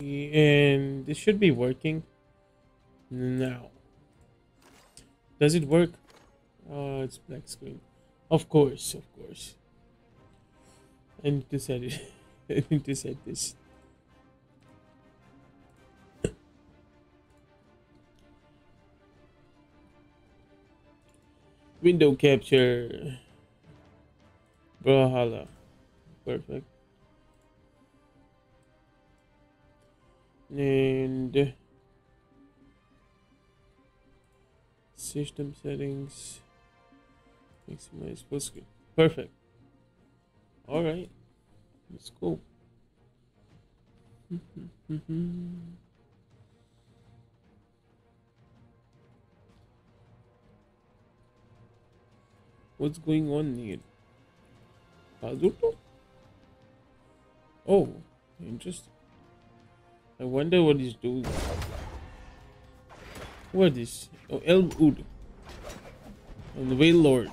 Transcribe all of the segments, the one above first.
And this should be working now. Does it work? Oh, it's black screen. Of course, of course. I need to set it. I need to set this. Window capture. Brawlhalla. Perfect. And system settings. Maximize full screen. Perfect. All right. Let's go. What's going on here? Kazuto? Oh, interesting. I wonder what he's doing. What is? Oh, Elwood. And the Veil Lord.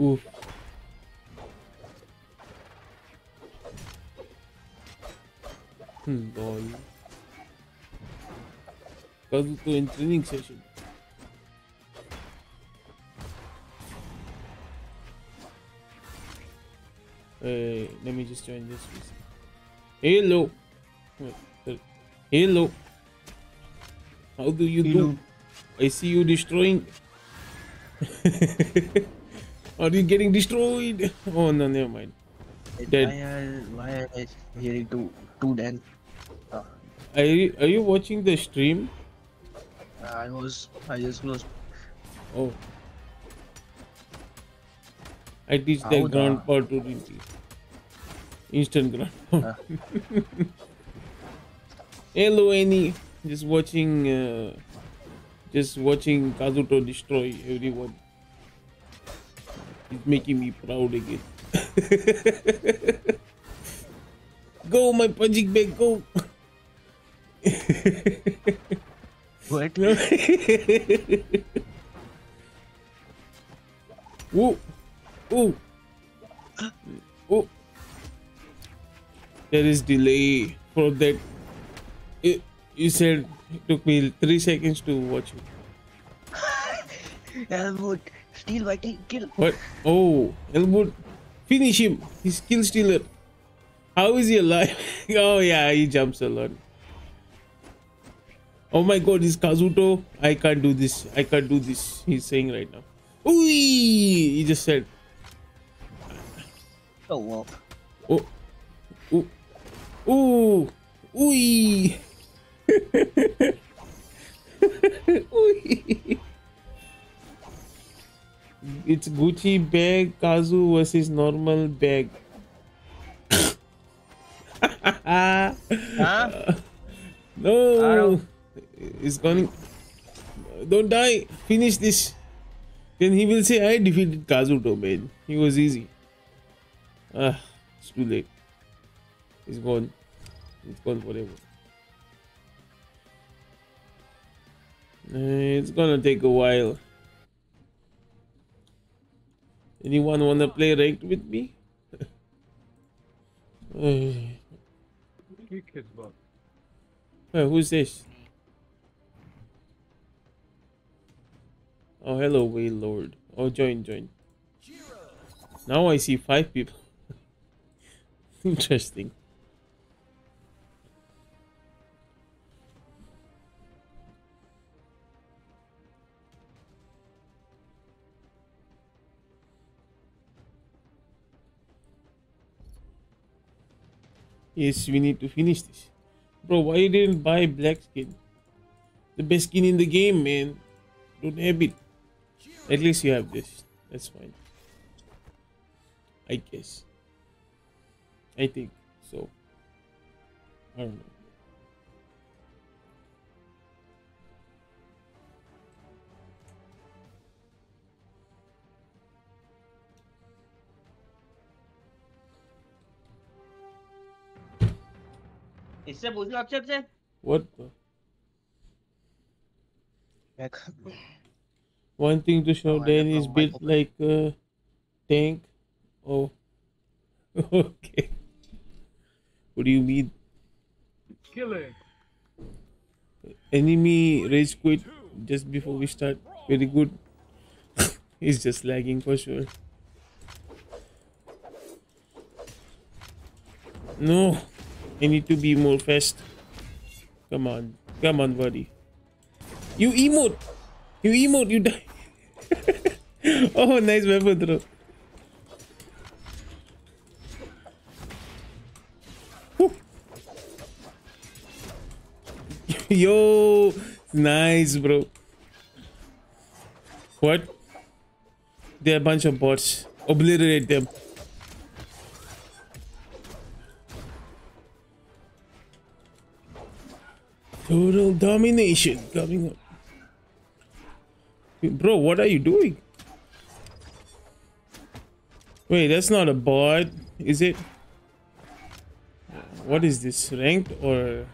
Oof. Hmm, boy. Kazuto in training session. Uh, let me just join this. Hello. Hello. How do you Hello. do? I see you destroying. Are you getting destroyed? Oh no, never mind. Dead. Why are, why are I hearing two two then? Oh. Are you are you watching the stream? I was. I just closed. Oh. I teach the grandpa to read Instant grandpa. Hello, Annie. Just watching. Uh, just watching Kazuto destroy everyone. He's making me proud again. go, my punching bag, go. what? Whoa. Oh. Oh. There is delay for that. It, you said it took me three seconds to watch it. Elwood, steal my kill. What? Oh, Elwood, finish him. He's kill stealer. How is he alive? oh yeah, he jumps a lot. Oh my god, he's Kazuto. I can't do this. I can't do this. He's saying right now. Ooh, he just said. Oh well. Oh. Ooh. Ooh. Ooh. it's Gucci bag Kazu versus normal bag. huh? no. It's going. Don't die. Finish this. Then he will say, I defeated Kazuto, man. He was easy. Ah, it's too late. It's gone. It's gone forever. Eh, it's gonna take a while. Anyone wanna play ranked with me? hey, who's this? Oh, hello, Waylord. Oh, join, join. Now I see five people. Interesting. Yes, we need to finish this. Bro, why you didn't buy black skin? The best skin in the game, man. Don't have it. At least you have this. That's fine. I guess. I think so. I don't know. Hey, Seb, what's up, What the? One thing to show, oh, is built like a tank. Oh. okay. What do you mean? Killing. Enemy rage quit just before we start. Very good. He's just lagging for sure. No, I need to be more fast. Come on, come on, buddy. You emote. You emote. You die. oh, nice weapon throw. Yo, nice, bro. What? They're a bunch of bots. Obliterate them. Total domination coming up. Bro, what are you doing? Wait, that's not a bot, is it? What is this? Ranked or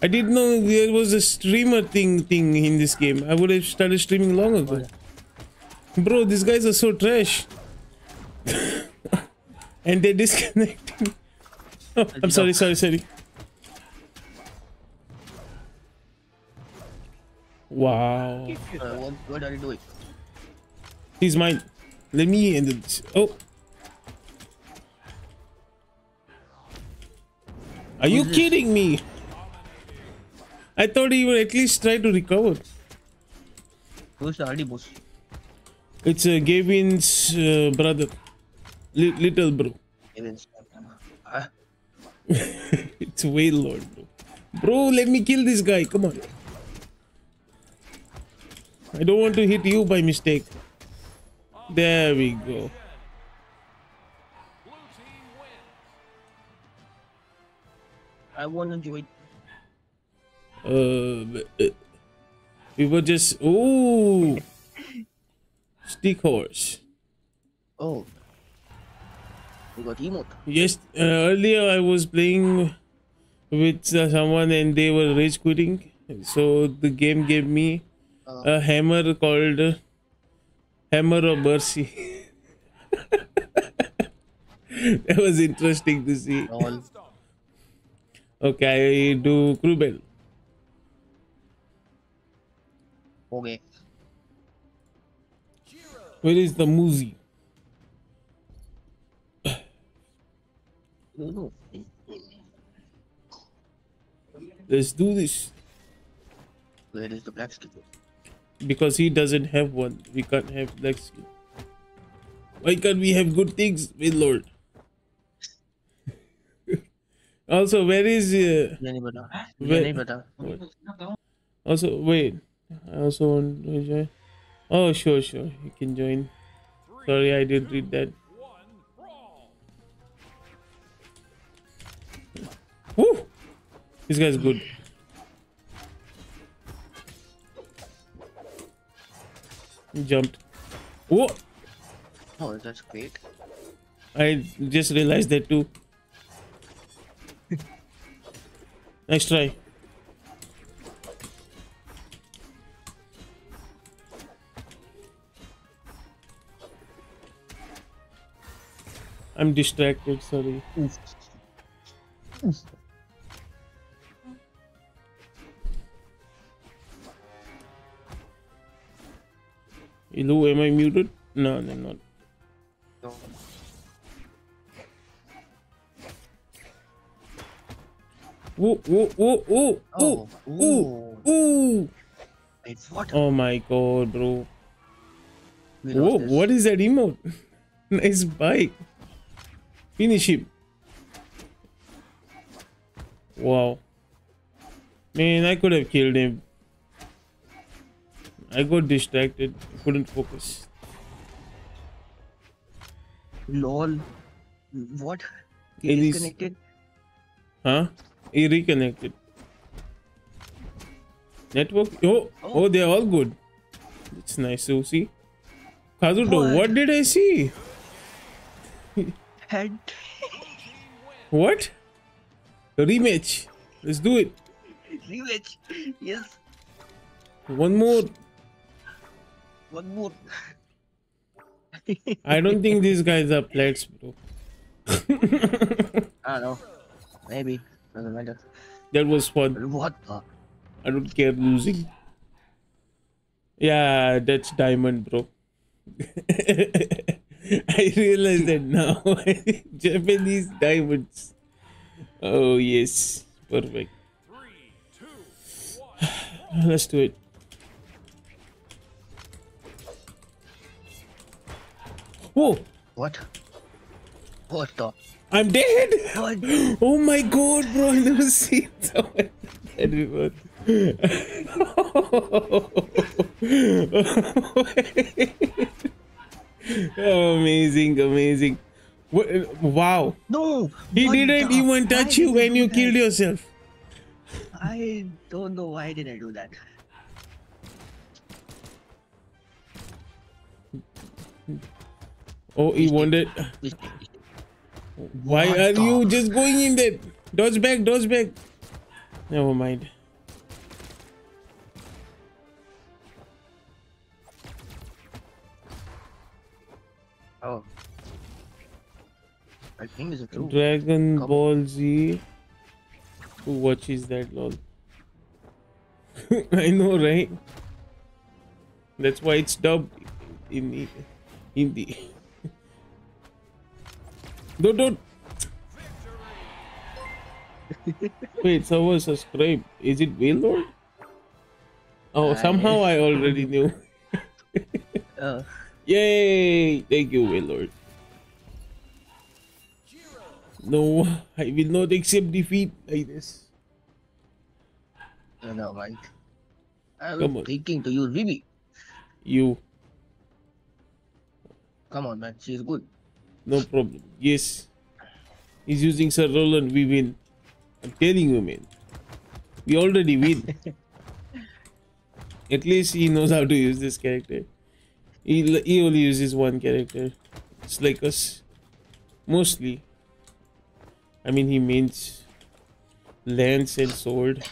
I didn't know there was a streamer thing thing in this game. I would have started streaming long ago. Bro, these guys are so trash. and they're disconnecting. Oh, I'm sorry, sorry, sorry. Wow. Uh, what, what are you doing? He's mine. Let me end this. Oh. Are you kidding me? I thought he would at least try to recover. Who's the early boss? It's uh, Gavin's uh, brother. Li- little bro. Uh, It's Whale Lord, bro. Bro, let me kill this guy. Come on. I don't want to hit you by mistake. There we go. I want to. Uh, but, uh, we were just ooh, stick horse. Oh. We got emote. Yes, uh, earlier I was playing with uh, someone and they were rage quitting. So the game gave me Uh, a hammer called uh, Hammer of Mercy. that was interesting to see. Okay, I do Krubel. Okay. Where is the Muzi? Let's do this. Where is the black skin? Because he doesn't have one. We can't have black skin. Why can't we have good things, with lord? also, where is... Uh, where, also, wait. I also want to join. Oh sure sure you can join. Sorry I didn't read that. Woo! This guy's good. He jumped. Whoa! oh that's great I just realized that too. nice try. I'm distracted, sorry. Hello, am I muted? No, I'm not. no. Whoa, whoa, whoa, whoa, Oh, ooh, ooh, ooh. wait what Oh my god, bro. Whoa, what is that emote? nice bike. Finish him. Wow. Man, I could have killed him. I got distracted. Couldn't focus. lol what It he is- Huh? He reconnected. Network? Oh, oh, oh they're all good. It's nice to see. Kazuto, What? what did I see? Head What? Rematch. Let's do it. rematch yes One more. one more I don't think these guys are plats, bro. I don't know. Maybe. Doesn't matter. That was fun. What the? I don't care losing. Yeah, that's diamond, bro. I realize that now. Japanese diamonds. Oh yes, perfect. Let's do it. Whoa! What? What the? I'm dead! What? Oh my god, bro! I never seen someone dead before. oh, Oh, amazing, amazing. Wow. No! He didn't even touch you when you killed yourself. I don't know why did I do that. Oh, he wanted. Why are you just going in there? Dodge back, dodge back. Never mind. Oh. I think it's true. Dragon Come. Ball Z. Who watches that lol? I know, right? That's why it's dubbed in the Hindi. don't don't. Wait, someone subscribe. Is it Waylord? Oh, I- somehow I already knew. Uh, Yay! Thank you, Waylord. No, I will not accept defeat like this. no, no, mind. I was Come on. thinking to use Vivi. You, Come on, man. She's good. no problem. Yes. He's using Sir Roland, we win. I'm telling you, man. We already win. At least he knows how to use this character. He, he only uses one character. It's like us. Mostly. I mean, he means lance and sword.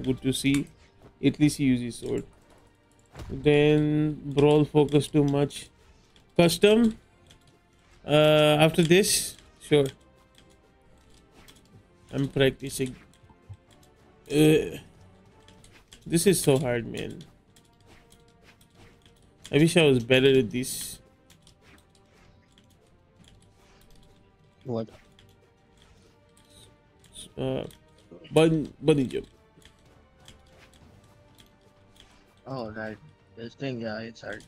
Good to see. At least he uses sword. Then brawl focus too much. Custom. Uh, after this, sure. I'm practicing. Uh, this is so hard, man. I wish I was better at this. What? Uh, bun bunny jump. Oh, right. This thing, yeah, it's hard.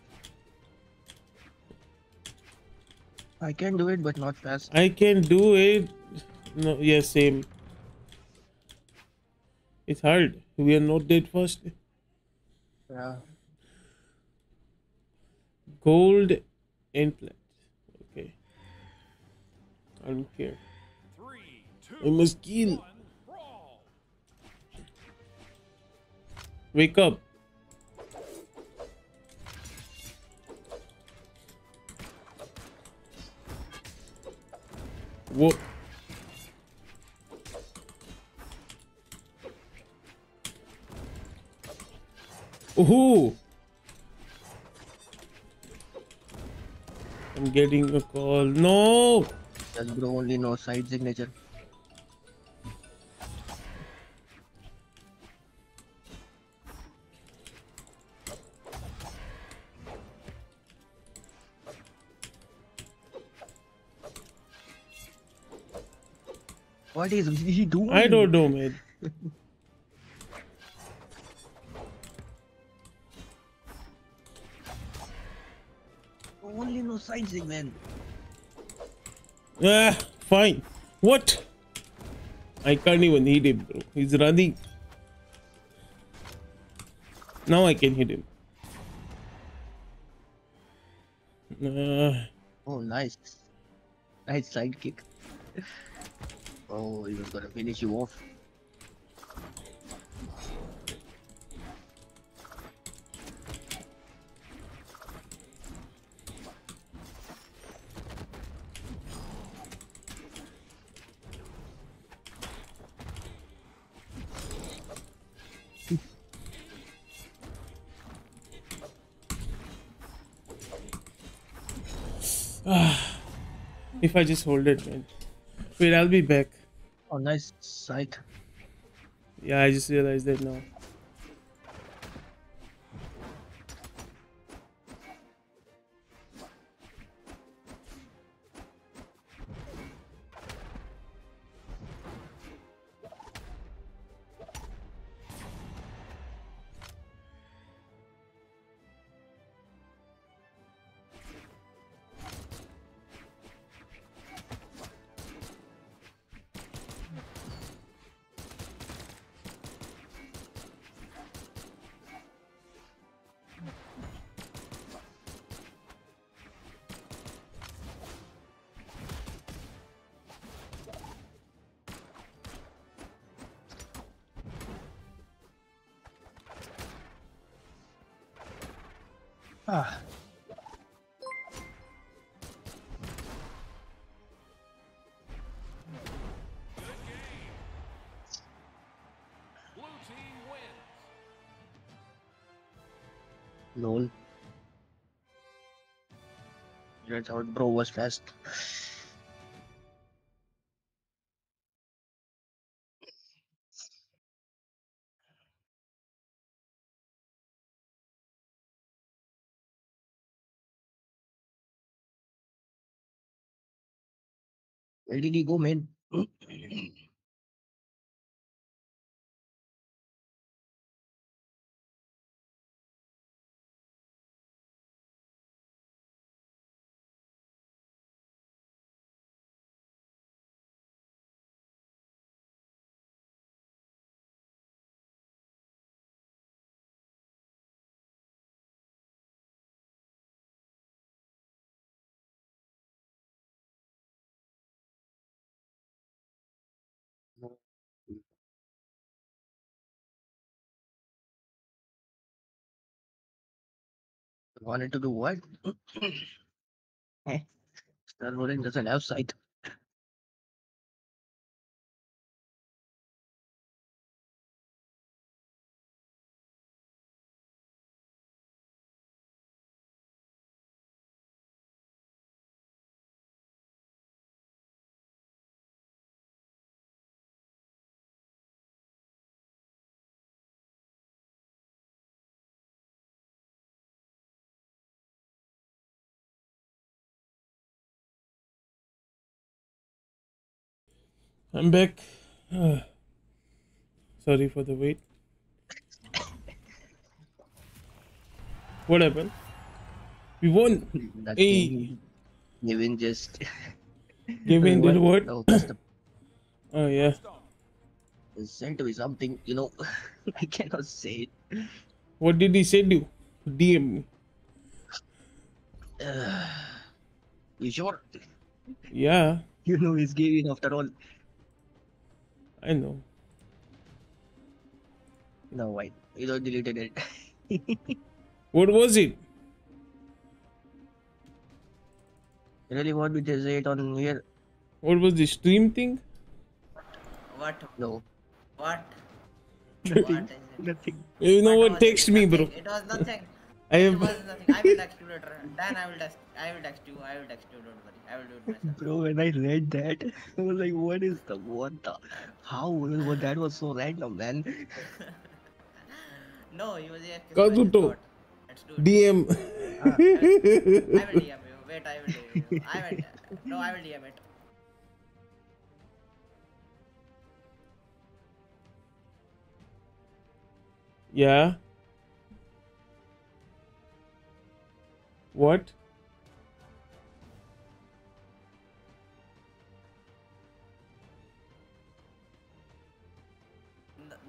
I can do it, but not fast. I can do it. No, yeah, same. It's hard. We are not that fast. Yeah. Gold and plat. Okay. I don't care. I must kill. Wake up. What? Ooh! I'm getting a call. No! Yes, bro, only no side signature. What is he doing? I don't know, man. no side segment. Ah, fine. What? I can't even hit him, bro. He's running. Now I can hit him. Uh, Oh, nice. Nice side kick. Oh, he was gonna finish you off. If I just hold it, man. Wait, I'll be back. Oh, nice sight. Yeah, I just realized that now. Lol. That's how bro was fast. Where did he go, man? Wanted to do what? Star Rolling doesn't have sight. I'm back. Sorry for the wait. What happened? We won. Hey. Kevin just Kevin did what? No, Oh yeah. he sent me something, you know. I cannot say it. What did he send you? DM me. Uh, you sure? Yeah, You know he's giving after all. I know. No, wait. You don't deleted it. What was it? you really want me to say it on here? What was the stream thing? What? No. What? What is it? Nothing. You know What what? was it? Me, bro. It was nothing. I It have. was nothing. I will text you later. Dan, I will text. I will text you. I will text you. Don't worry. I will do it myself. Bro, when I read that, I was like, what is the what the how well, that was so random, man. no, he was here. Kazuto. Let's do it. DM. Ah, I will DM you. Wait, I will DM you. I will. No, I will DM it. yeah. What?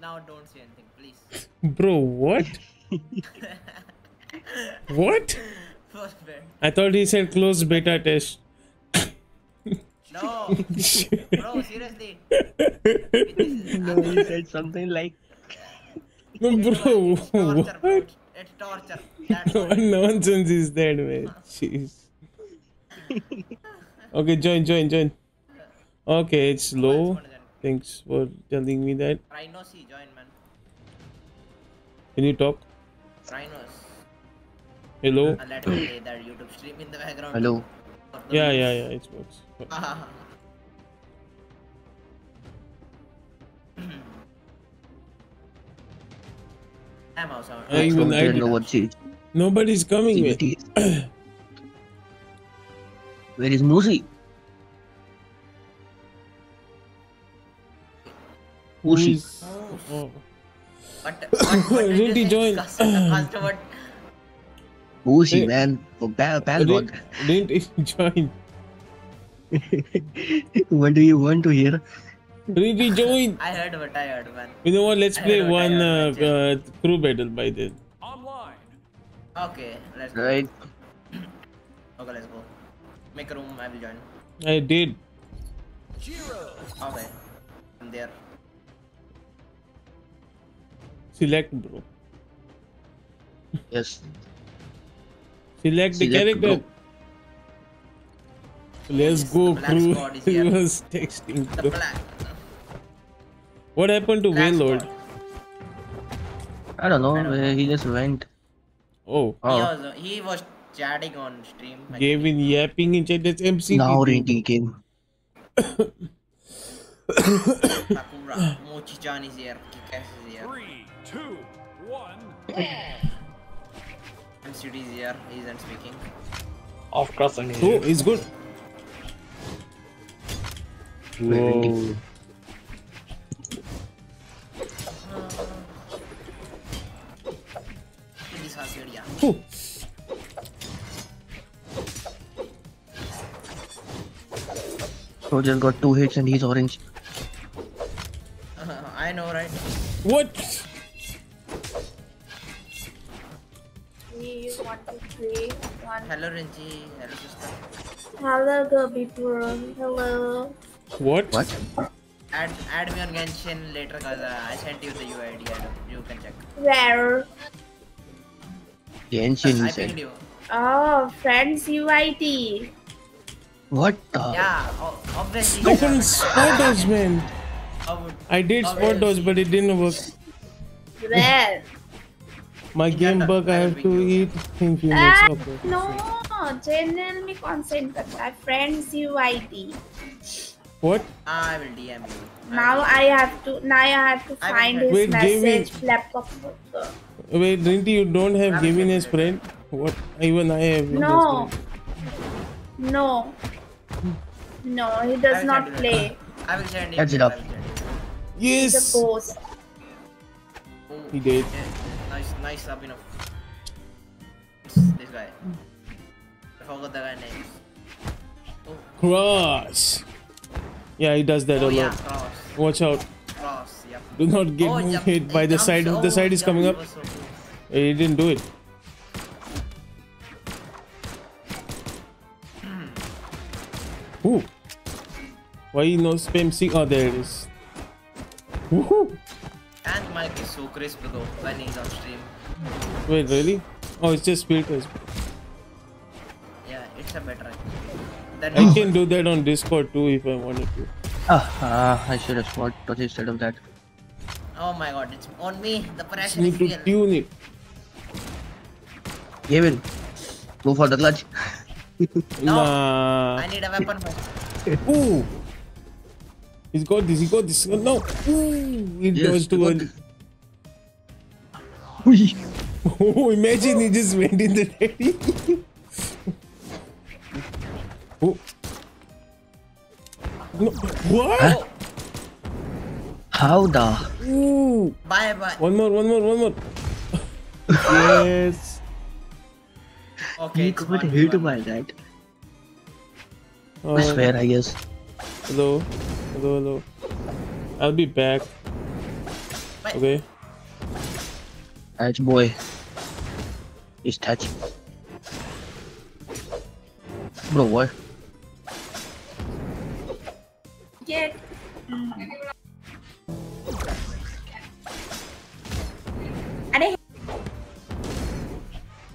Now don't say anything, please. Bro, what? what? First bed. I thought he said close beta test. No, bro, seriously. No, he said something like, No, bro, it's torture, what? It's, it's torture. That's What what. nonsense is that, man? Jeez. Okay, join, join, join. Okay, it's low. Thanks for telling me that. Rhino C, join man. Can you talk? Rhinos. Hello? And let me play that YouTube stream in the background. hello. The Yeah, yeah, yeah. It works. I'm also. I even From I there, did- no one sees. Nobody's coming. man. TBT. Where is Musi? Who Musi. oh. But what, what did Rinty you say? join. Custom- customer- Musi, Hey. man. For Bal Didn't, Balrog. didn't join. what do you want to hear? Didn't join. I heard what I heard, man. You know what? Let's I play heard what I one uh, heard, man. uh, crew battle by then. Online. Okay, let's go. Right? Okay, let's go. Make a room, I will join. I did. Okay. I'm there. Select, bro. Yes. Select the character. bro. Let's go, the black crew. he was texting. Bro. What happened to black Waylord? I don't know. I don't uh, He just went. Oh, He, Oh. was, he was chatting on stream. I think. Gavin yapping in chat. That's MC. Now Rinty came. Sakura. Mochi-chan is here. Kick-Ass is here. Three, two, one. MCD is here. He isn't speaking. Of course, I'm Oh, it's good. Rinty. Whoa. It is Arcadia. Whew. So just got two hits and he's orange. I know, right? What? We want to play one. Hello, Renji. Hello, sister. Hello, Gobi Bro. Hello. What? What? Add, add me on Genshin later, cause uh, I sent you the UID. I you can check. Where? Genshin, you said. Oh, Friends UID. What the? Yeah, obviously. I spot those, man. I did spot those, but it didn't work. Where? My you game bug, I have to eat. Thank you. Ah, no, channel me consent karta. Friends UID. What? I will DM you. Now I have to. Now I have to find his message. Laptop photo. Wait, Rinty, you don't have given Gavin as friend? What? Even I have. No. No. No, he does will not play. I will send you. Heads it up. will. He's Yes. a ghost. Oh, He did. yeah, Nice, nice, Abhinav. It's this guy. I forgot the guy's name. Oh, Cross. Yeah, he does that oh a yeah, lot. cross, Watch out. cross, yeah. Do not get oh, jump- hit by the side. If the oh, side is jump, coming up, was he didn't do it. Ooh. Why you no spam sync? Oh, there it is. Woohoo! And Mike is so crisp though when he's on stream. Wait, really? Oh, it's just filters. Yeah, it's a better. Then I can do that on Discord too if I wanted to. Ah, ah, I should have spotted instead of that. Oh my god, it's on me. The Just pressure need is to real. tune it. Gavin, go for the clutch. No. Nah. I need a weapon first. Ooh. He's got this. He got this. No. Ooh. It Yes, was too you early. Oh, imagine he just went in the daddy. oh. No. What? How the? Ooh. Bye bye. One more, one more, one more. yes. Okay, He it's got one, hit one. by that. Uh, I swear, I guess. hello. Hello, hello. I'll be back. Bye. Okay. Touch boy. He's touch. Bro, what? Get. अरे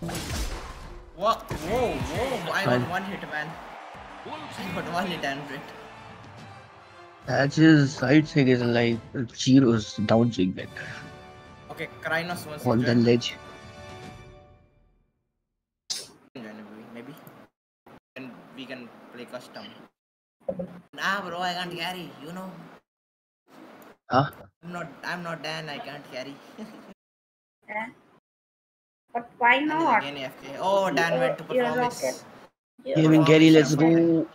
What? Whoa, whoa! I Fine. got one hit, man. I got one hit and hit. That's his side sig is like Jiro's down sig that Okay, Krynos wants on the ledge. Maybe, maybe. And we can play custom. Nah, bro, I can't carry. You know, Huh? I'm not. I'm not Dan. I can't carry. Eh? But why not? again AFK. Oh, Dan went to You're performance. rocket. You- Gaming carry, let's go.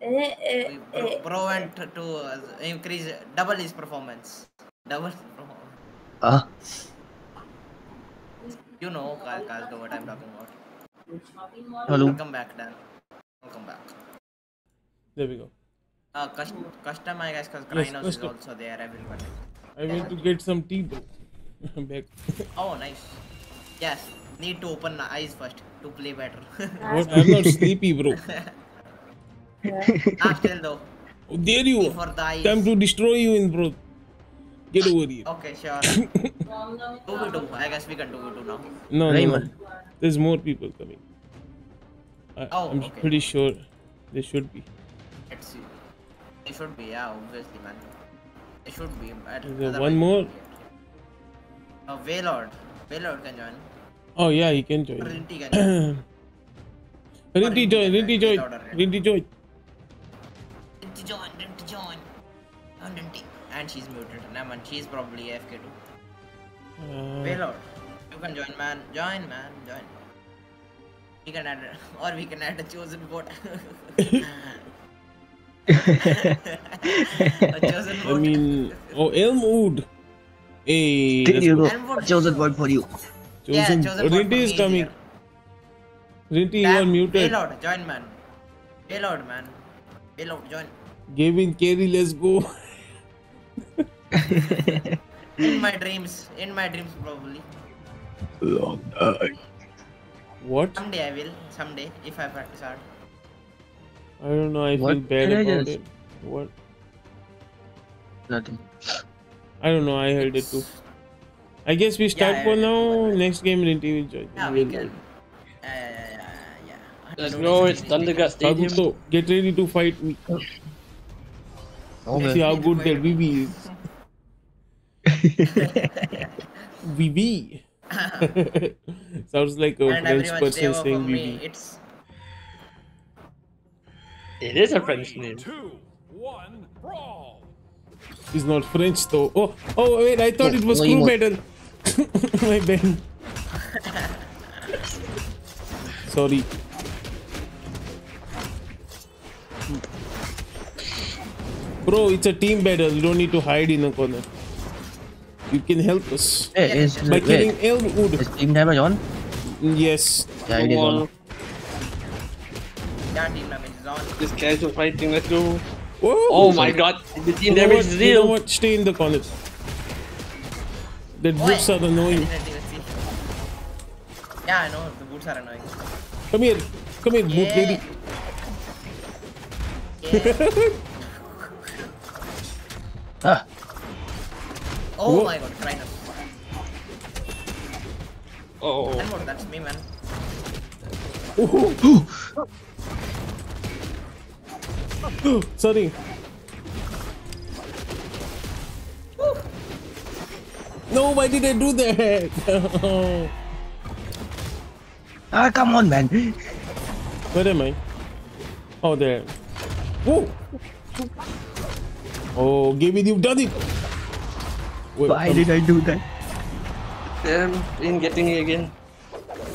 Eh, eh, Bro, eh, bro went to uh, increase double his performance. Double his performance. Huh? You know, Kal Kalka, what I'm talking about. Hello. Welcome back, Dan. Welcome back. There we go. Uh, custom, custom I guess, because Yes, Krynos is also there, everybody. I went to get some tea, bro. Back. Oh, nice. Yes, need to open the eyes first to play better. What? I'm not sleepy, bro. ah, still though. How dare you? For the. Time to destroy you in, bro. Get over here. Okay, sure. 2v2. I guess we can 2v2 now. No, no, no. Raymond. There's more people coming. I, Oh, I'm okay. pretty sure there should be. Let's see. It should be, yeah, obviously, man. It should be. But Is there one more? won't be. Oh, Waylord. Waylord can join. Oh yeah, he can join. Rinty can join. Rinty join, Rinty join, Without a. Rinty join. Rinty join, Rinty join. Oh, Rinty. And she's muted. Nah, man, she's probably AFK too. Uh, Waylord. You can join, man. Join, man. Join. We can add, or we can add a chosen bot. a chosen I mean, oh Elmwood. Hey, There let's you go. go. Elmwood. Chosen word for you. yeah, Chosen. chosen bot Rinty is coming. here. Rinty, you are Damn, muted. Waylord, join, man. Waylord, man. Waylord, join. Gavin Carey, let's go. In my dreams. In my dreams, probably. What? Someday I will. Someday, if I practice hard. I don't know. I feel bad about it. What? Nothing. I don't know. I held it too. I guess we start Yeah, for now. yeah. Next game, Rinty will join. Yeah, we will can. join. Yeah. Let's No go, it's discipline, Thundergard Stadium. Kabuto, get ready to fight me. Oh, See how good that VB is. VB. Sounds like a And French person saying from me. VB. It's It is a French name. Two, one, brawl. He's not French though. Oh, oh wait, I thought it was no, he crew won't. battle. My bad. Sorry. Bro, it's a team battle. You don't need to hide in a corner. You can help us Hey, is, by wait, killing Elwood. is team damage on? Yes. Yeah, it is on. Yeah, team damage is on. This casual fighting, let's go. Whoa. Oh my god, the You team know damage what? is You know what? Stay in the corner. The Oi. boots are annoying. didn't even see. Yeah, I know. The boots are annoying. Come here. Come here, boot Yeah. lady. Yeah. Ah, Oh Whoa. my god, Krynos. Oh, And what? That's me, man. Sorry. No, why did I do that? ah, come on, man. Where am I? Oh, there. Whoa! Oh, Gavin, you've done it! Wait, Why um, did I do that? damn, in getting me again.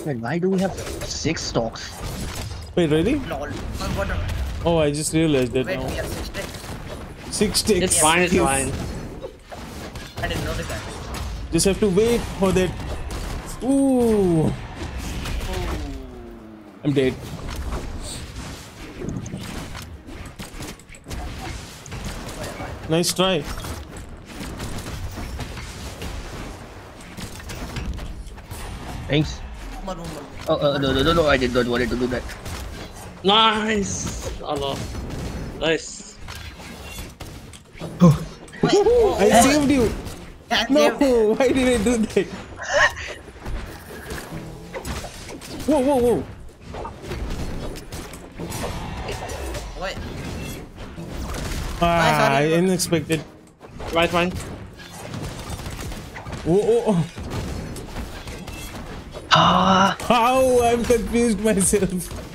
Man, why do we have six stocks? Wait, really? Lol. Oh, what? a- I just realized that Wait, now. we are 60. Six ticks. It's fine, it's fine. I didn't notice that. Just have to wait for that. Ooh. I'm dead. Nice try. Thanks. One more, one more. Oh, uh, no, no, no, no, I did not want to do that. Nice! Allah. Nice. Oh. I saved you. Yeah, No, saved. why did I do that? Whoa, whoa, whoa. Wait. Ah, sorry. unexpected. Right, fine. Oh, oh, oh. Ah, How? I'm confused myself.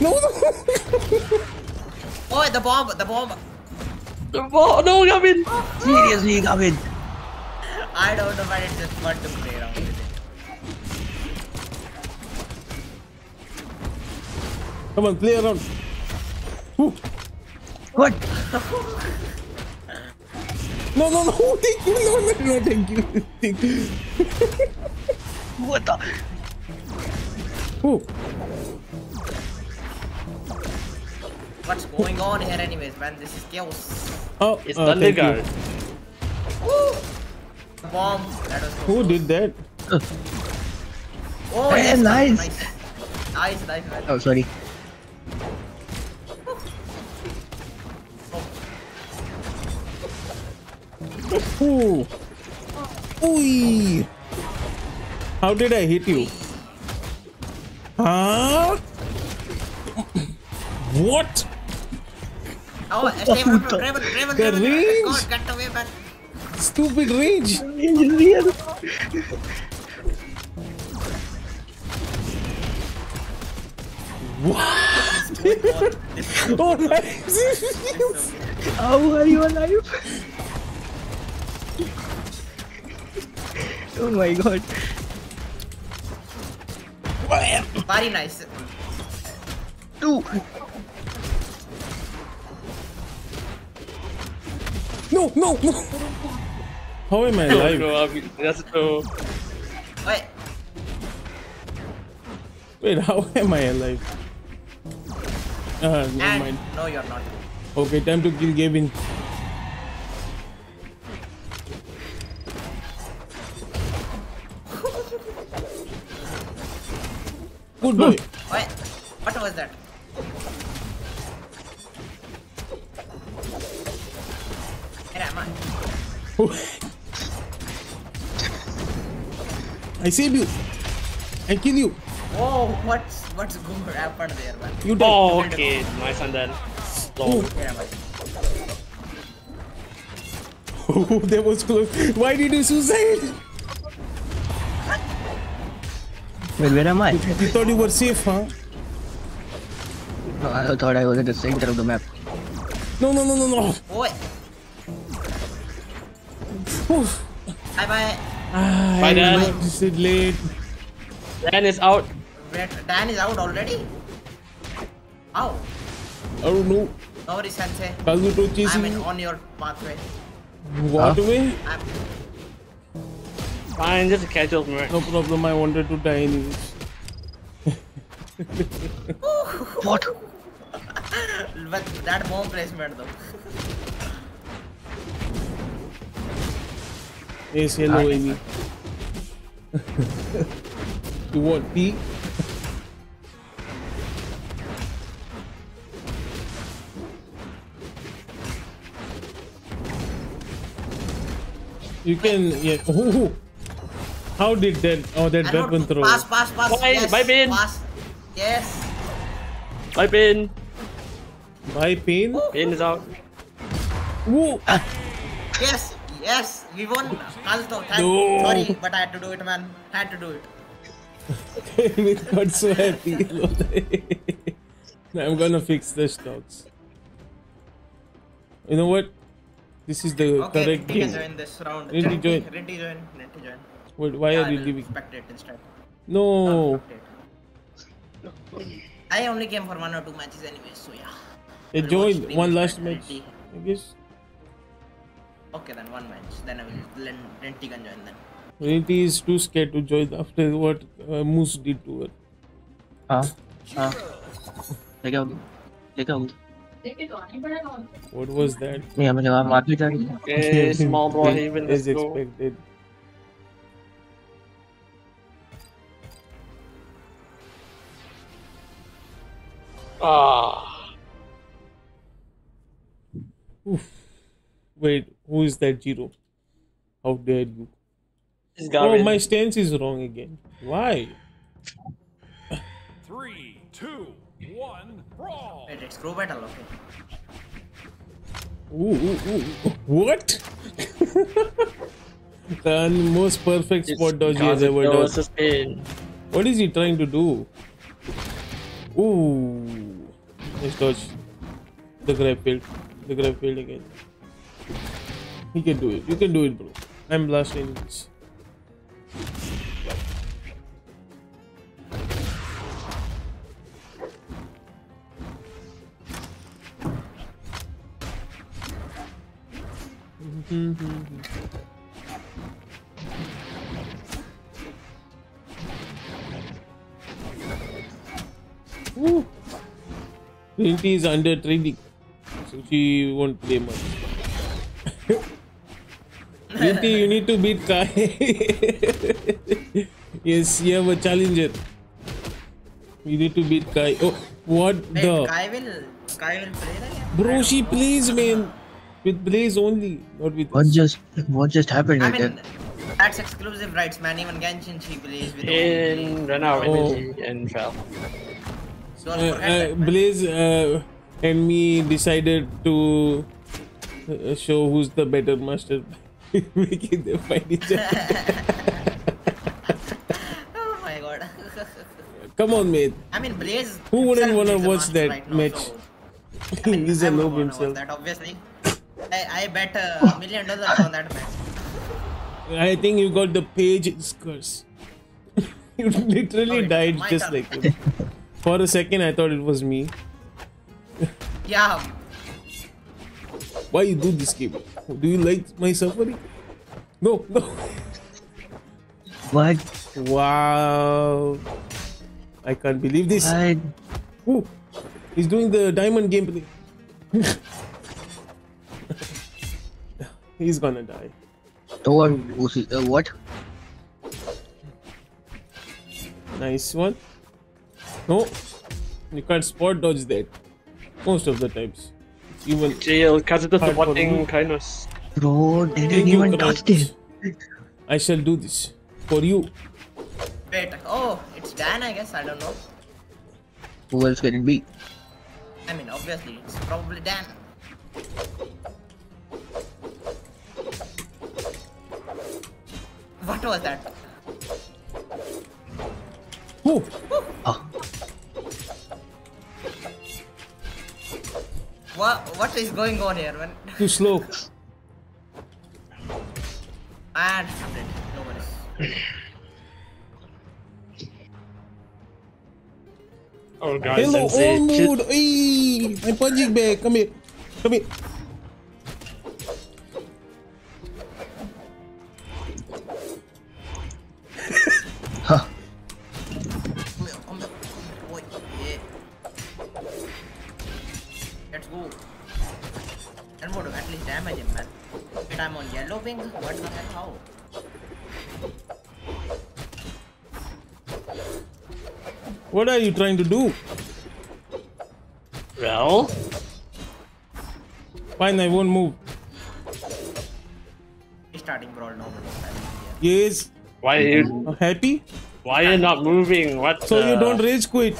No, no. Oh, the bomb, the bomb. Oh, no, Gavin! Seriously, Gavin. I don't know, but it's just fun to play around with it. Come on, play around. Woo. What? No, no, no. Thank you. No, no, no. Thank you. Thank you. What the? Woo. What's going on here, anyways, man? This is chaos. Oh, It's uh, Thunder thank. Guard. The bomb. That was Who did that? Oh, Hey, yes, nice. nice. Nice, nice, nice. Oh, sorry. Ooh. Ooh. How did I hit you? Huh? What? Oh, stay away from Draven, Draven, The Draven. range. God, get away, man. Stupid range. Engineer. Oh, nice. How are you alive? oh my god. Very nice. Two. no, no, no. How am I alive? no, Gavin. That's no. Wait, Wait, how am I alive? Uh, never and mind. no, you're not. Okay, time to kill Gavin. Good boy. Wait, what was that? Where am I? I saved you. I kill you. Whoa, what's what's going to happen there, man? You die. Oh, okay. Nice and then. Long. Where am I? Oh, that was close. Why did you suicide? Wait, where am I? You thought you were safe, huh? No, I thought I was at the center of the map. No, no, no, no, no. Wait, Oof. bye bye. Ah, Bye, Dan. I This is late. Dan is out. Wait, Dan is out already? How? I don't know. No worries, Sensei. Kazuto I'm in on your pathway. What way? I'm Fine, just catch up, match. No problem. I wanted to die anyways. What? but that bomb placement though. Yes, hello, Amy. you want tea? You can, yeah. Oh, how did that? Oh, that And weapon not- throw. Pass, pass, pass. Bye, yes, bye, Pin. Pass. Yes. Bye, Ben. By pain. Pin is out. Whoa! Yes. Yes. We won. Kalto. Thank No. Sorry, but I had to do it, man. Had to do it. we got so happy. I'm gonna fix the stocks. You know what? This is the Okay, correct Rinty can game. join this round. Rinty join. Rinty join. Rinty join. Wait, why yeah, are you giving? Spectate instead. No. I only came for one or two matches anyway, so yeah. It joined one last match, I guess. Okay, then one match. Then I will let Rinty can join then. Rinty is too scared to join after what uh, Moose did to her. Ah. Ah. लेके आओगे What was that? Yeah, I'm gonna market. Okay, small boy, even expected. Ah. Oof. Wait, who is that Jiro? How dare you? Oh, my stance is wrong again. Why? Three, two, one, brawl. Wait, it's crew battle, okay. Ooh, ooh, ooh. What? the most perfect spot dodge he has ever done. What is he trying to do? Ooh. Nice dodge. The grab field. The grab field again. He can do it. You can do it, bro. I'm blasting this. Mm-hmm. Ooh. Trinity is under training, so she won't play much. Trinity, you need to beat Kai. yes, you have a challenger. You need to beat Kai. Oh, what Wait, the? Kai will, Kai will play the? Bro, she plays, man. With Blaze only, not with What us. just what just happened I right mean, there? that's exclusive rights, man. Even Genshin she plays with In ran out of Oh. energy and fell. Uh, uh. Blaze uh, and me decided to uh, show who's the better master. Making them fight each other. Oh my god. Come on, mate. I mean, Blaze. Who wouldn't wanna watch that right now, match? so- I mean, He's a I would noob himself. That obviously. I, I bet uh, a million dollars on that match. I think you got the page's curse. you literally Sorry, died just turn. like him. For a second, I thought it was me. Yeah. Why you do this game? Do you like my suffering? No, no. What? Wow. I can't believe this. What? Ooh, he's doing the diamond gameplay. he's gonna die. Thor, Uzi- uh, what? Nice one. No, you can't spot dodge that. Most of the times. Even Jail, because it does the Hard for one thing kindness. Bro, didn't you, even touch Crunch. it. I shall do this for you. Wait. Oh, it's Dan, I guess. I don't know. Who else can it be? I mean, obviously, it's probably Dan. What was that? Ooh, What What is going on here, man? too slow. Ah, and no worries. Oh god, Hello, oh, sensei. all Shit. mood. Hey, my punching bag. Come here. Come here. Are you trying to do? Well, Fine, I won't move. Restarting brawl now. Yes. why are you uh, Happy? why are you not moving? What? So you don't rage quit.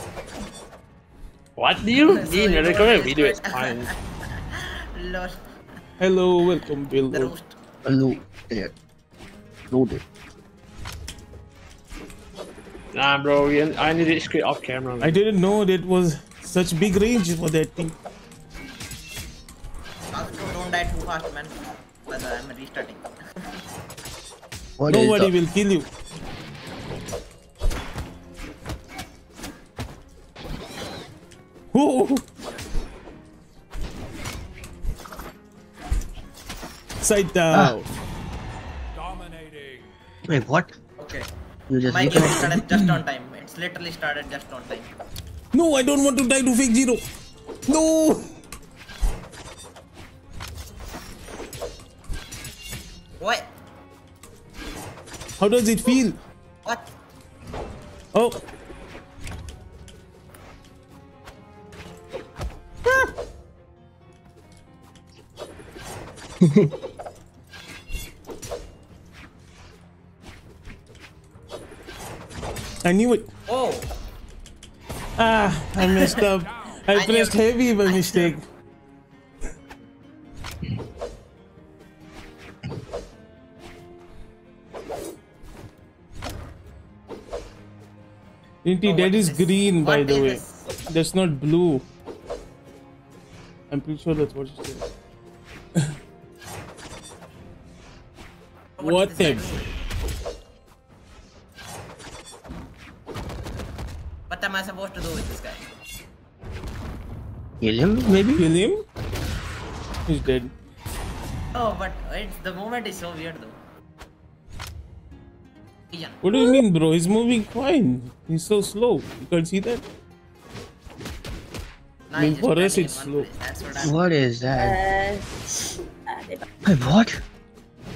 What do you mean? you The don't current rage video is quit. fine. Lol. Hello, welcome, Bill. Hello. roast. Hello there. Loaded. Nah, bro. you- I need it straight off camera. I didn't know that was such big range for that thing. Also, don't die too fast, man. But uh, I'm restarting. What is Nobody will kill you. Ooh. Side down. Dominating. Wait, what? Okay. You just My game started just on time. It's literally started just on time. No, I don't want to die to fake zero. No. What? How does it feel? What? Oh. I knew it. Oh! Ah, I messed up. I I pressed it. heavy by mistake. Trinity, Oh, that is green, by the way. this? That's not blue. I'm pretty sure that's what it says. What What the? Kill him, maybe? Kill him? He's dead. Oh, but it's the movement is so weird though. Vision. What do you mean, bro? He's moving fine. He's so slow. You can't see that? Now I mean, for us it's slow. one place. That's what What is that? Uh, Wait, what?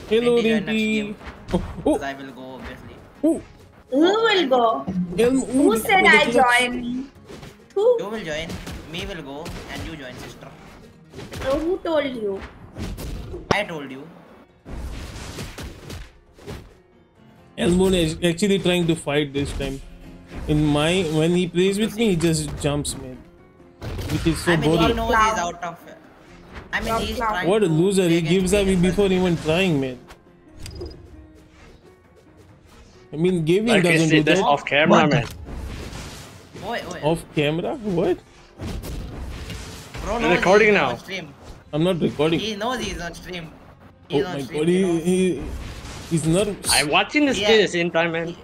Hello, Maybe Rinty. Oh, oh, I will go obviously. oh. who will go? Elm, Who ooh, said I join? Who? You will join. Me will go, and you join, sister. Uh, who told you? I told you. Elmon is actually trying to fight this time. In my, when he plays with me, he just jumps, man. Which is so I mean, he boring. knows he's out of. It. I mean, he's Clown. trying What a loser. He gives up before even trying, man. I mean, gaming Like doesn't do said, that's that. off camera, What? man. Oi, oi. Off camera? What? Bro We're recording he's now. On stream. I'm not recording. He knows he's on stream. Oh He's on my stream. god, you know. he, he, he's nervous. I'm watching this Yeah. game at the same time, man.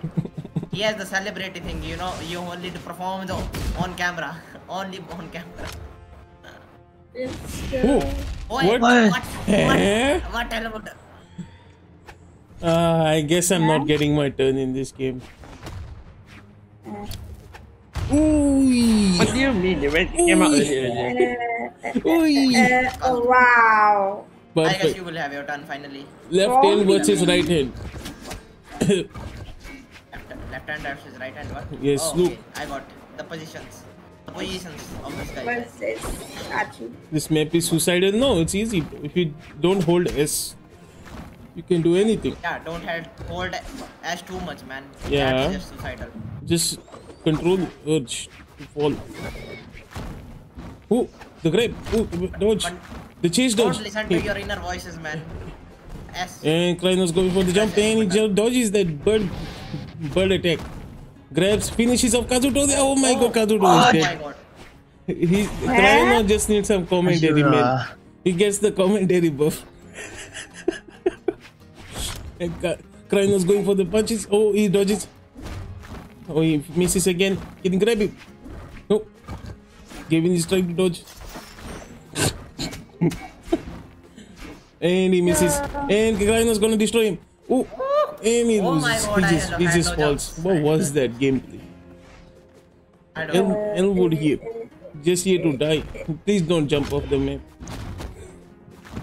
He has the celebrity thing, you know. You only to perform the, on camera. Only on camera. It's, Oh, uh, Oi, What? what? What? Eh? What? What? Uh, I guess I'm not getting my turn in this game. Ooh, What do you mean? You went, came out earlier. ooh, uh, oh, wow. I guess you will have your turn finally. Left hand versus right hand. Left, left hand versus right hand. What? Yes, oh, look. okay. I got the positions. The positions of this guy. What's this? Archie. This map is suicidal. No, it's easy. If you don't hold S, you can do anything. Yeah, don't have, hold as too much, man. Yeah. That is just suicidal. Just control urge to fall. Oh, the grab. Oh, dodge. But The chase Don't dodge. listen to your inner voices, man. S. And Krynos going for the jump and he dodges that bird bird attack. Grabs, finishes of Kazuto. Oh my oh god, Kazuto Oh is my god. He, Krynos just needs some commentary, man. He gets the commentary buff. and Ka- Krynos going for the punches. Oh, he dodges. Oh, he misses again. Can you grab him? No. Gavin is trying to dodge. and he misses. And Krynos gonna destroy him. Oh, and he Oh my loses. God, he I just, had he no just jumps. falls. What was that gameplay? I don't El- know. Elwood here. Just here to die. Please don't jump off the map.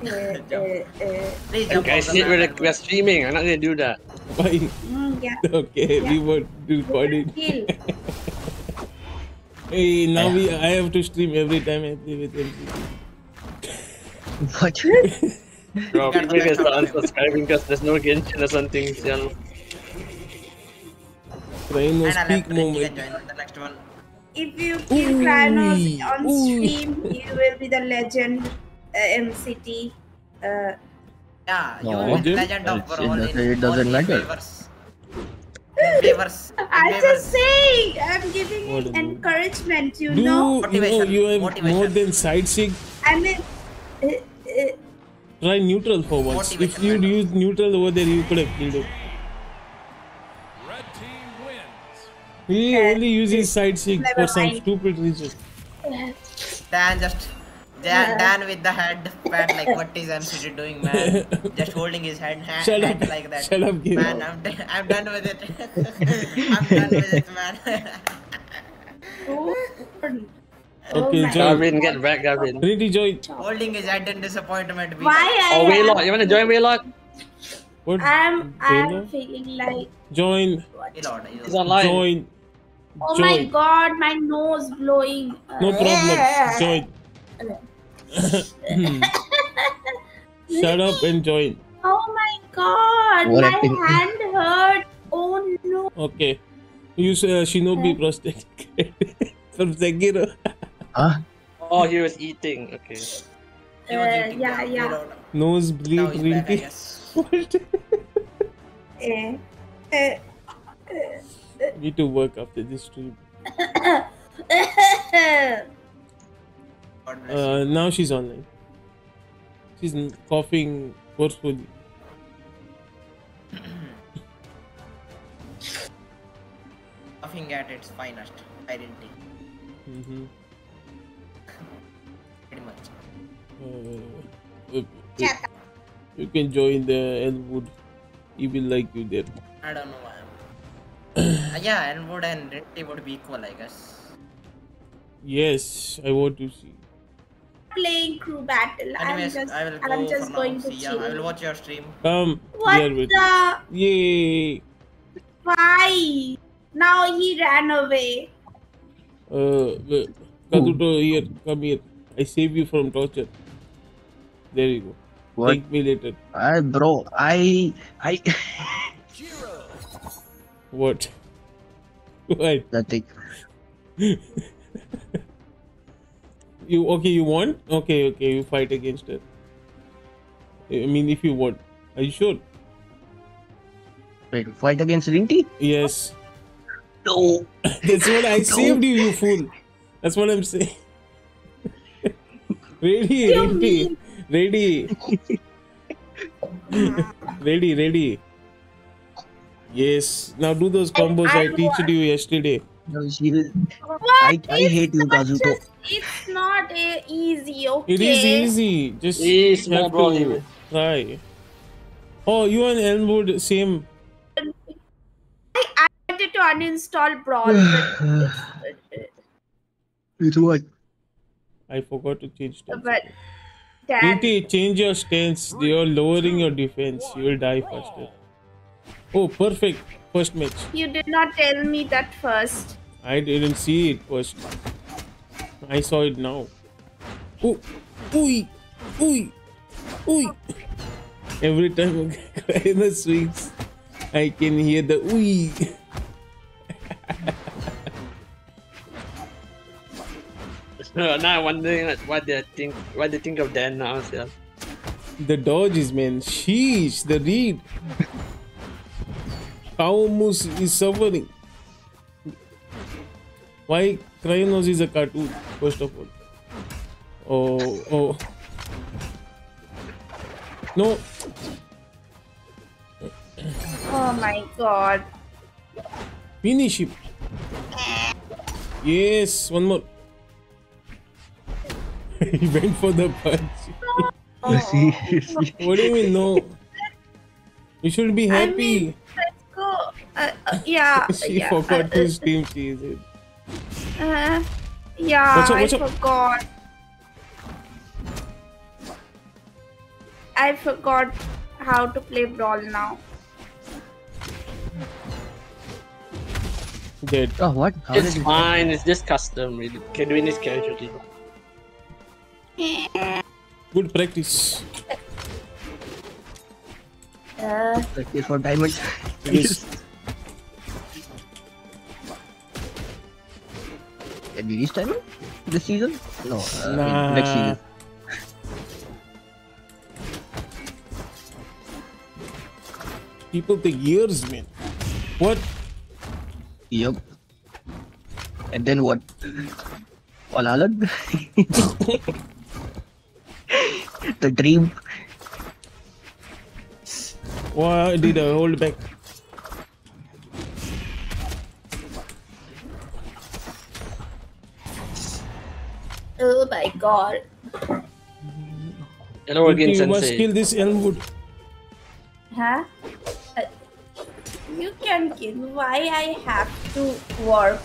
Uh, uh, uh, Please jump Guys, off the we're, we're streaming. I'm not gonna do that. Why? Yeah. Okay, we were recording. Kill. Hey, now we I have to stream every time I play with MCC. What? Bro, Got the people can start out unsubscribing because there's no Genshin or something. Yeah. Krynos And I'll peak have to let you moment. join the next one. If you kill Kranos on Ooh. stream, you will be the legend uh, MCT. Uh, Yeah, you No. will be the Legend? legend of It's- Brawl it in doesn't- it matter. Favors. Favors. I'm just saying, I'm giving What you encouragement, you Do know? you know you have motivation. more than side sig? I mean, uh, uh, Try neutral for once. If you'd man. used neutral over there, you could have killed him. Red team wins. He Yeah. only uses side sig for some mind. stupid reason. Dan just Dan, Dan with the head pat like what is MCT doing man? Just holding his head, hand, Shut head up. like that. Shut up, Gabe. Man, I'm, d- I'm done with it. I'm done with it, man. oh, Okay, my join. Gavin, get back, Gavin. Ready, join. holding his head in disappointment. be Why like, oh, I Oh, am, Waylot. You wanna join Waylot? What? I'm, I'm feeling like, Join. Lord, you- He's online. Join. oh my Join. god, my nose blowing. No problem. Join. Shut up and join. Oh my god, What my happened? hand hurt. Oh no. Okay. Use uh, Shinobi prosthetic from Sekiro. Huh? Oh, he was eating. Okay. Uh, eating yeah, the- yeah. Lord. Nosebleed Now he's back, I Rinty. guess. What? Eh, eh, eh, Need to work after this stream. God bless you. Uh, now she's online. She's n- coughing forcefully. Laughing at its finest identity. Mm-hmm. Pretty much. Uh, you can join the Elwood. He will like you there. I don't know why. uh, yeah, Elwood and Rinty would be equal, I guess. Yes, I want to see. Playing crew battle. Anyways, I'm just, I will go I'm just going now. to See chill. I will watch your stream. Come What here with the? Yay! Why? Now he ran away. Uh, w- here, come here. I save you from torture. There you go. What? Thank me later. I bro, I I What? what? nothing. You okay? You want? Okay, okay. You fight against it. I mean, if you want. Are you sure? Wait, fight against Rinty? Yes. No. That's what I saved you, you fool. That's what I'm saying. ready, You ready, ready, ready, ready. Yes. Now do those combos I, I teached want- you yesterday. No, she- What? I, I It's hate you, not Kazuto. just- It's not uh, easy, okay? It is easy. Just Easy, small have bro, to even. try. Oh, you and Elwood same. I wanted to uninstall Brawl, but, It's what? I forgot to change that. but Dad, Inti, change your stance. You're lowering your defense. You will die faster. Oh, perfect. First match. you did not tell me that first. I didn't see it first. I saw it now. Oh, ooey, ooey, ooey. Every time the swings, I can hear the ooey. now I'm wondering what they think what they think of Dan now, yeah. The dodges, man. Sheesh, the read. Kaumus is suffering. Why Kryonos is a cartoon, first of all. Oh, oh. No, Oh my god. finish him. Yes, one more. he went for the punch. Seriously. What do you mean, no? You should be I happy. mean, let's go. Uh, uh, yeah. she yeah. forgot uh, whose team she is in. Uh, yeah, What's up, I up? forgot. I forgot how to play Brawl now. Dead. Oh, what? How It's fine, it's just custom, really. Can do this casually. Good practice. Uh, practice for diamonds? Yes. We reach this season? No, uh, I mean, next season. People take years, man. What? Yup. And then what? Valhallan? the dream. Why did I hold back? My god. Hello again, you must kill this Elmwood. Huh? Uh, you can kill. Why I have to work?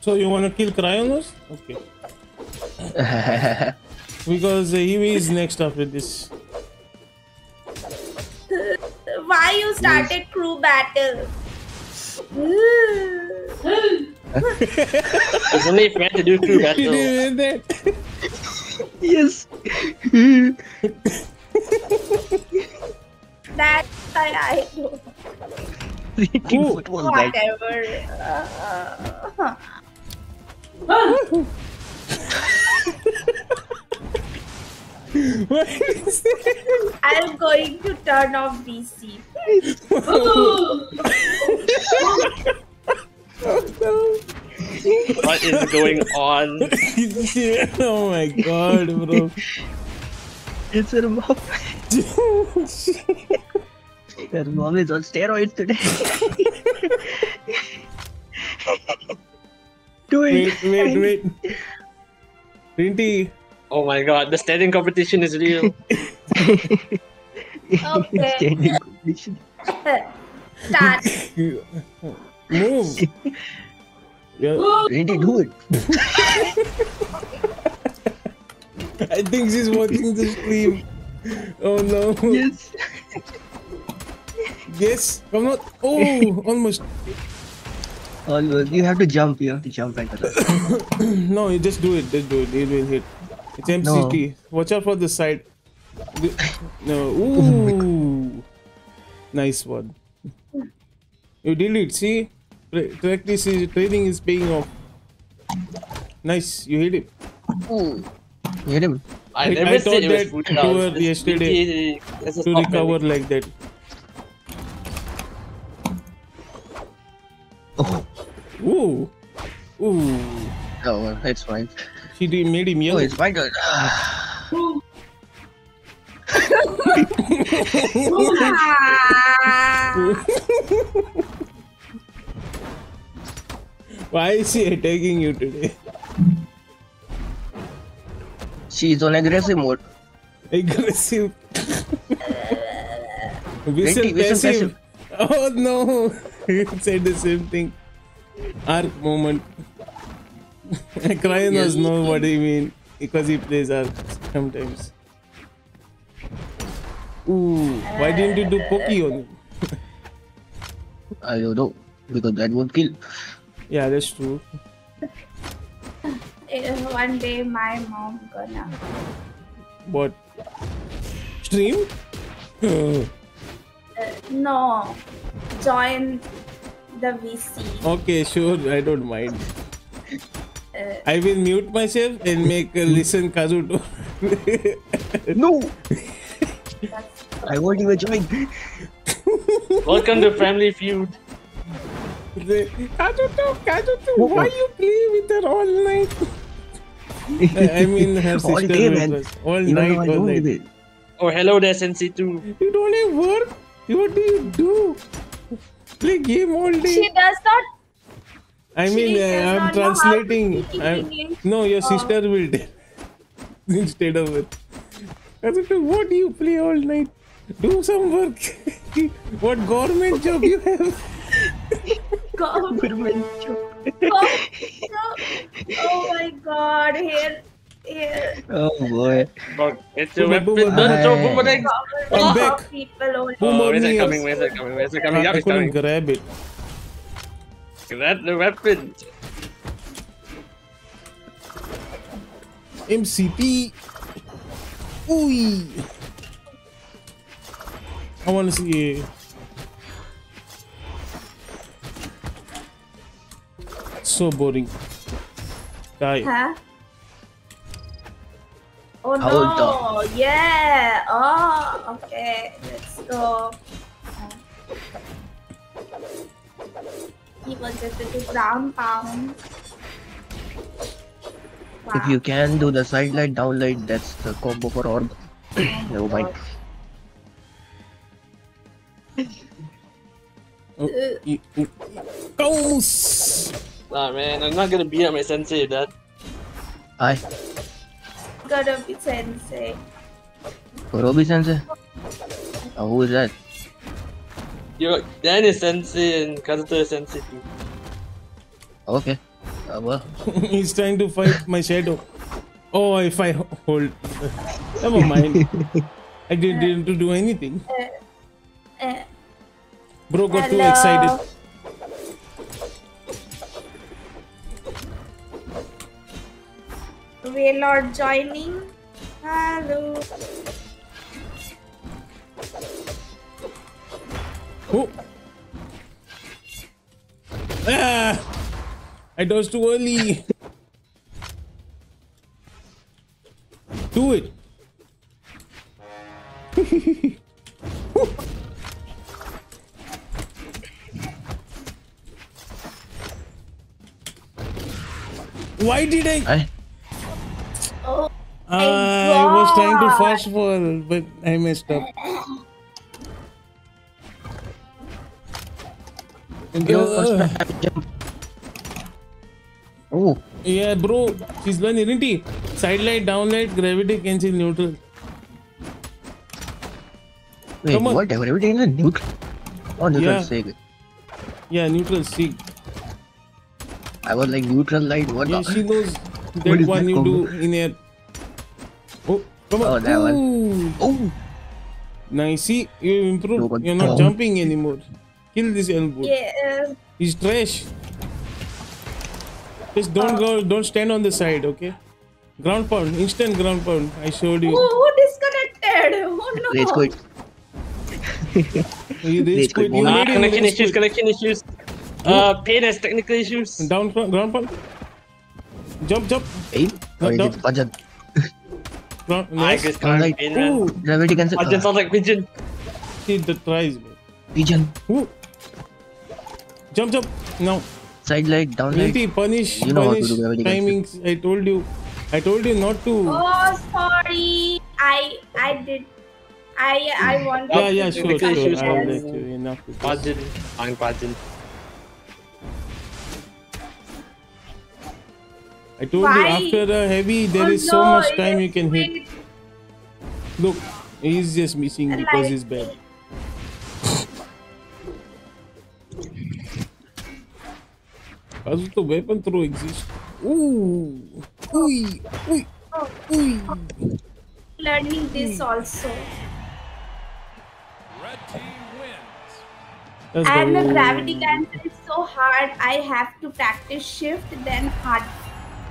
So you wanna kill Cryonos? Okay. Because uh, he is next after this. Why you started crew battle? It's only fair to do crew Did battle. you hear that? yes. That's why I do Rating Who? football guy. whatever. Uh, What is that? I'm going to turn off BC. What is going on? oh my god, bro. It's her mom. Her mom is on steroids today. Do it. Wait, wait, wait. Rinty, Oh my god, the standing competition is real. Okay. Standing competition. Start. Move. Yeah, Randy, do it. I think she's watching the stream. Oh no. Yes. yes. I'm not. Oh, almost. Always. You have to jump. You have to jump at the No, you just do it. Just do it. It will hit. It's MCT. Watch out for the side. No. Ooh. nice one. You did it. See? Pra- Practice is training is paying off. Nice. You hit it. Hit him. I I- never I said thought it was that you were It's yesterday really- it's To recover panic. like that. Oh. Ooh. Ooh. Oh, well, it's fine. She did, made him Oh, yellow. it's my turn. Why is she attacking you today? She's on aggressive mode. Aggressive. Whistle passive. Oh no! He said the same thing. Arc moment. Cryon does know what he mean because he plays arc sometimes. Ooh, why didn't you do pokey on him? I don't know. Because that would kill. Yeah, that's true. Eh, One day my mom gonna. What? Stream? No. Join the VC. okay, sure, I don't mind. Uh, I will mute myself and make a listen Kazuto. No! I won't even join. Welcome to Family Feud. Say, Kazuto, Kazuto, why you play with her all night? I I mean, her sister All day, man. us. All Even night, though all night. it. Oh, hello there, Sensei 2. You don't have work? What do you do? Play game all day? she does not. I mean, she uh, I'm not know how to translating. I'm, no, your Oh. sister will tell instead of it. Kazuto, what do you play all night? Do some work. what government job you have? Go, Government job. go, go. Oh my god, here, here. Oh boy. Dog, it's your Boomer, weapon. boomer. Don't throw boomerangs. I'm Government back. of people only. Boom, Oh, where's it Omnius. coming? Where's it coming? Where's it coming? I, Yup, I it's couldn't coming. grab it. Grab the weapon. MCP. Ooh. I want to see. So boring. Die. Huh? Oh How old no! Yeah! Oh, okay. Let's go. He wanted to do ground pound. If you can do the side light, down light, that's the combo for orb. Never mind. Oh, e- e- Kaus! Nah, man, I'm not gonna beat up my sensei with that. Hi. Gotta be sensei. Kurobi sensei? Oh, who is that? You, Dan is sensei and Kazuto is sensei too. Okay. Uh, well, He's trying to fight my shadow. Oh, if I hold. Never mind. I didn't, didn't do anything. Eh, Bro got too excited. Waylord joining. Hello. Oh. Ah! I dodged too early. Do it. Why did I? I Oh, Ah, I was trying to God. fast fall, but I messed up. Yo, first Uh. Oh, yeah, bro, she's learning, isn't he? Side light, down light, gravity cancel, neutral. wait, Come on. what? Everything is neutral. Oh, neutral Yeah. sig. Yeah, neutral, sig. I was like neutral light. What? Yeah, she knows What that is one that you do in air. Oh, come on. Oh, that one. Ooh. Oh, Nice. See, you improved. No, You're not Oh. jumping anymore. Kill this elbow. yeah. He's trash. Just don't go. Don't stand on the side. Okay. Ground pound. Instant ground pound. I showed Who, you. who disconnected? Oh no. let's quit. You rage Rage quit. quit. You Ah, made connection issues, quit. connection issues. Uh, Pain has technical issues. Down pound. Ground pound. Jump, jump. Aim? No, Or is no. it Pajan? Ground. I Nice. guess can't Alright. Pain, man. Ooh. Gravity cancel. I just sound like pigeon. Hit the tries, man. Pigeon. Ooh. Jump, jump. Now. Side light, down light. Guilty. Punish. You know how to do gravity cancel. Timings. I told you. I told you not to. Oh, sorry. I I did. I I hmm. wanted. Yeah, yeah, to sure, sure. I'll let you enough. with this. Pigeon. Fine, pigeon. I told you after a heavy, there Oh, is so oh, no, much time you can hit. sweet. Look, he's just missing I because like he's bad. it. Also, the weapon throw exists. Ooh, ooh, ooh, Oh, ooh. learning this also. Red team wins. Let's And the go. gravity cancel is so hard. I have to practice shift, then hard.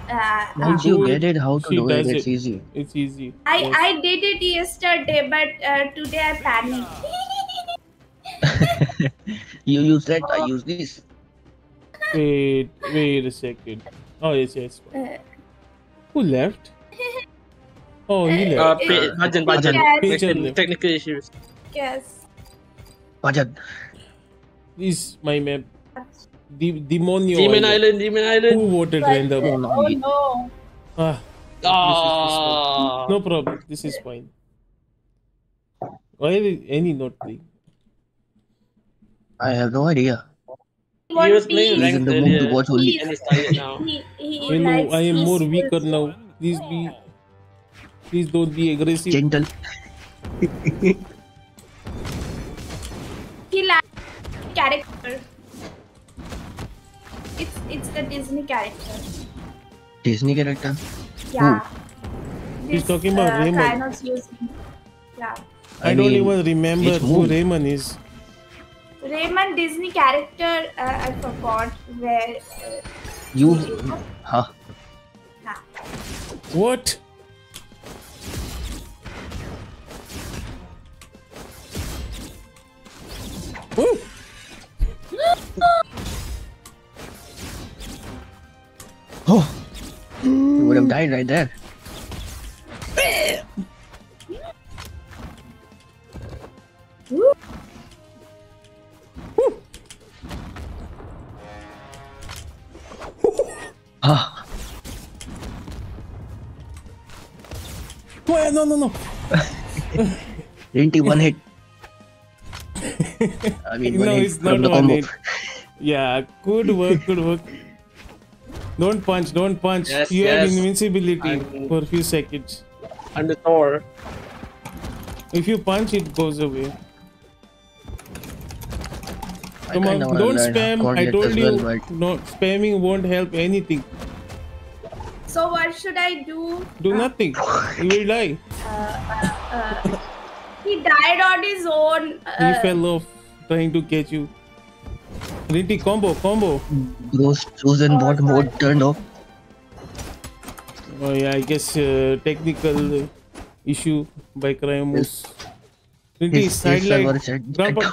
Uh, Once uh, you get it, how to do it, does it's it. easy. It's easy. I Yes. I did it yesterday, but uh, today I panicked. You use that, I use this. Wait, wait a second. Oh, yes, yes. Uh, Who left? Oh, he Uh, left. Pain, pigeon, pigeon. Yes. Pigeon. Technical- Technical issues. yes. Pajan. This is my map. De- Demonio. Demon Island. Island, Demon Island. Who voted But, random? Oh, no. oh no. Ah, Ah. no problem. This is fine. Why is any not playing? I have no idea. He was playing He's ranked in the mood to watch only. And he's tired now. He, he You know, I am more weaker stuff. now. Please be. Please don't be aggressive. Gentle. He likes character. It's it's the Disney character. Disney character. Yeah. He's This, talking about uh, Raymond. Yeah. I, I don't even remember who Raymond is. Raymond Disney character. Uh, I forgot where. Uh, You. he is. Huh. Yeah. What? Woo! Oh. You would have died right there. Ah. Why? No, no, no. Didn't he one hit? I mean, one No, hit it's from not the one combo. hit. Yeah, good work, good work. Don't punch, don't punch. Yes, you have invincibility I'm- for a few seconds. I'm the Thor. If you punch, it goes away. Come on, don't spam. I told as you, well, but no spamming won't help anything. So what should I do? Do nothing. You will die. Uh, he died on his own. He Uh, fell off trying to catch you. Rinty combo, combo. Ghost chosen bot mode turned off. Oh yeah, I guess uh, technical uh, issue by Cryomus. Rinty His, side his server light. said, Grandpa.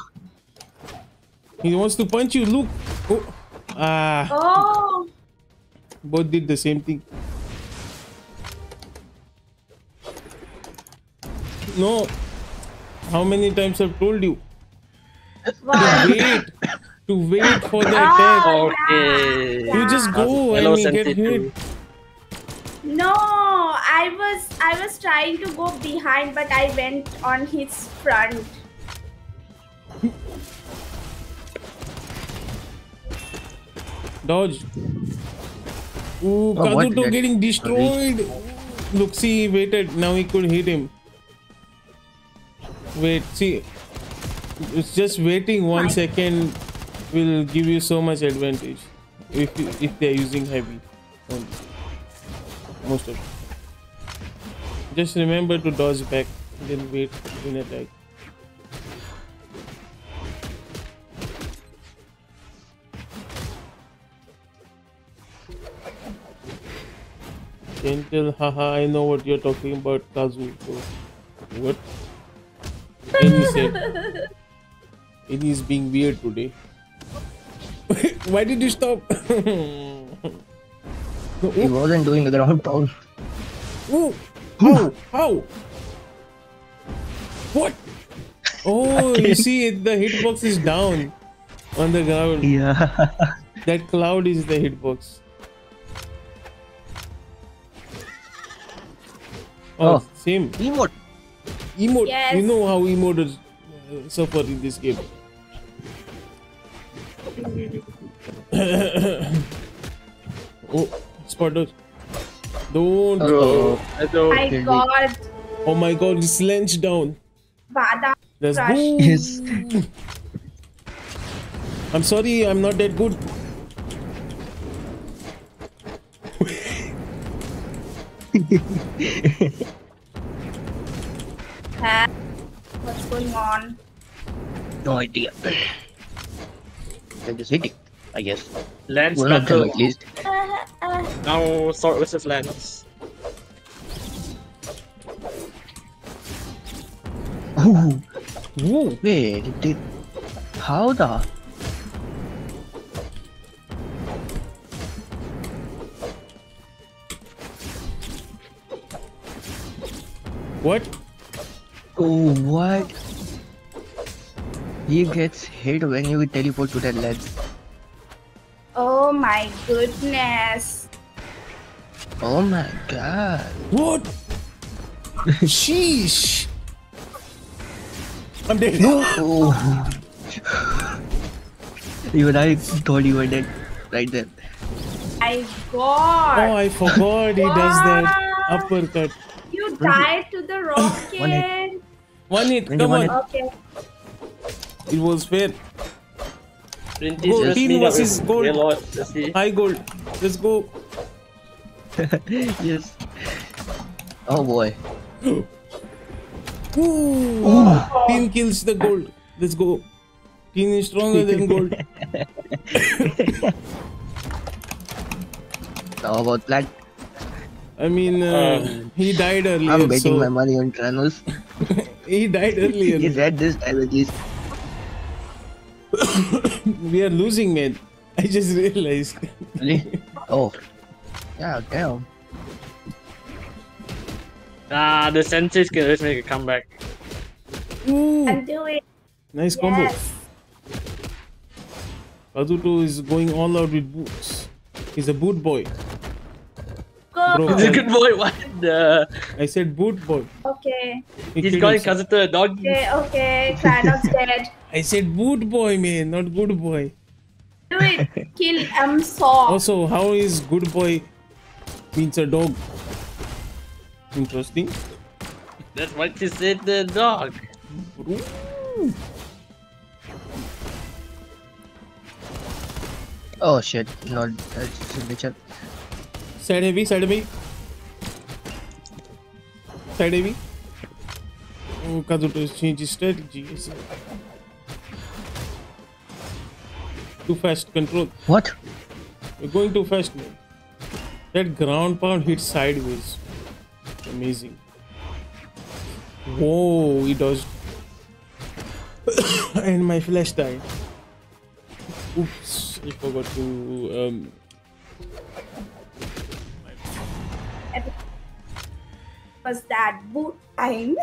He wants to punch you. Look. Oh. Ah, oh, both did the same thing. No. How many times I've told you? wow. Wait. To wait for the Ah, attack. Okay. You just go Hello, and you get sensitive. hit. No, I was I was trying to go behind, but I went on his front. Dodge. Ooh, Oh, what Kazuto getting destroyed. Look, see, he waited. Now he could hit him. Wait, see. It's just waiting one Fine. second will give you so much advantage if if they're using heavy. only. Most of it. Just remember to dodge back, then wait in attack. Gentle, haha, I know what you're talking about, Kazu. So, what? Any said. Any is being weird today. Why did you stop? He wasn't doing the ground pound. Ooh, how? How? What? Oh, you see, the hitbox is down on the ground. Yeah. That cloud is the hitbox. Oh, Oh. same. Emote. Emote. Yes. You know how emotes uh, suffer in this game. oh, spot dodge. Don't. Oh. Hello. My Killed it. God, Oh my god, it's lens down. Bada Let's go. Yes. I'm sorry, I'm not that good. What's going on? No idea. They're just hitting, I guess. Lance One of them battle. at least. Uh, uh, Now sword versus Lance. Ooh, Whoa. wait, it did. How the? What? Oh, what? He gets hit when you teleport to that ledge. oh my goodness. Oh my god. What? Sheesh. I'm dead. Oh. Even I thought you were dead right then. My Oh, I forgot he does that Wow. uppercut. You died to the rocket. One hit, Twenty come one on. Okay. It was fair. Twenty Go, just team meet versus gold. Gaylord. High gold. Let's go. yes. Oh boy. Ooh. Team kills the gold. Let's go. Team is stronger than gold. How about that? I mean, uh, Um, he died earlier. I'm betting so my money on Tranos. he died earlier. he dead this time at least. We are losing, man. I just realized. Really? Oh. Yeah, damn. Ah, the senses can always make a comeback. Ooh, And do it. nice combo. Yes. Kazuto is going all out with boots. He's a boot boy. Go. Bro. He's a good boy. What the? I said boot boy. Okay. He He's killed calling himself. Kazuto a dog. Okay. Okay. Kratos dead. I said boot boy, man, not good boy. Do it. Kill M Saw. Also, how is good boy means a dog? Interesting. That's what she said. The dog. Oh shit. Not uh, that signature. Side heavy, side heavy. Side heavy. Oh, Kazuto has changed his strategy. I see. Too fast control. What? You're going too fast, man. That ground pound hit sideways. Amazing. Whoa, he does. and my flash died. Oops, I forgot to um Was that boot time?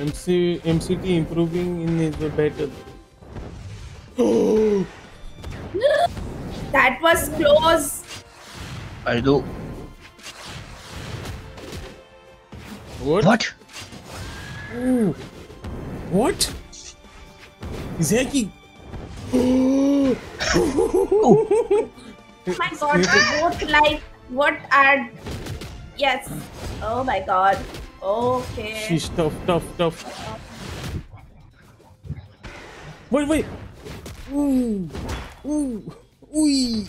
MC, MCT improving in the battle. That was close. I do. What? What? Ooh. What? Zeki. Oh my god, both like what are yes. Oh my god. Okay. She's tough, tough, tough. Wait, wait. Ooh. Ooh. Ooh.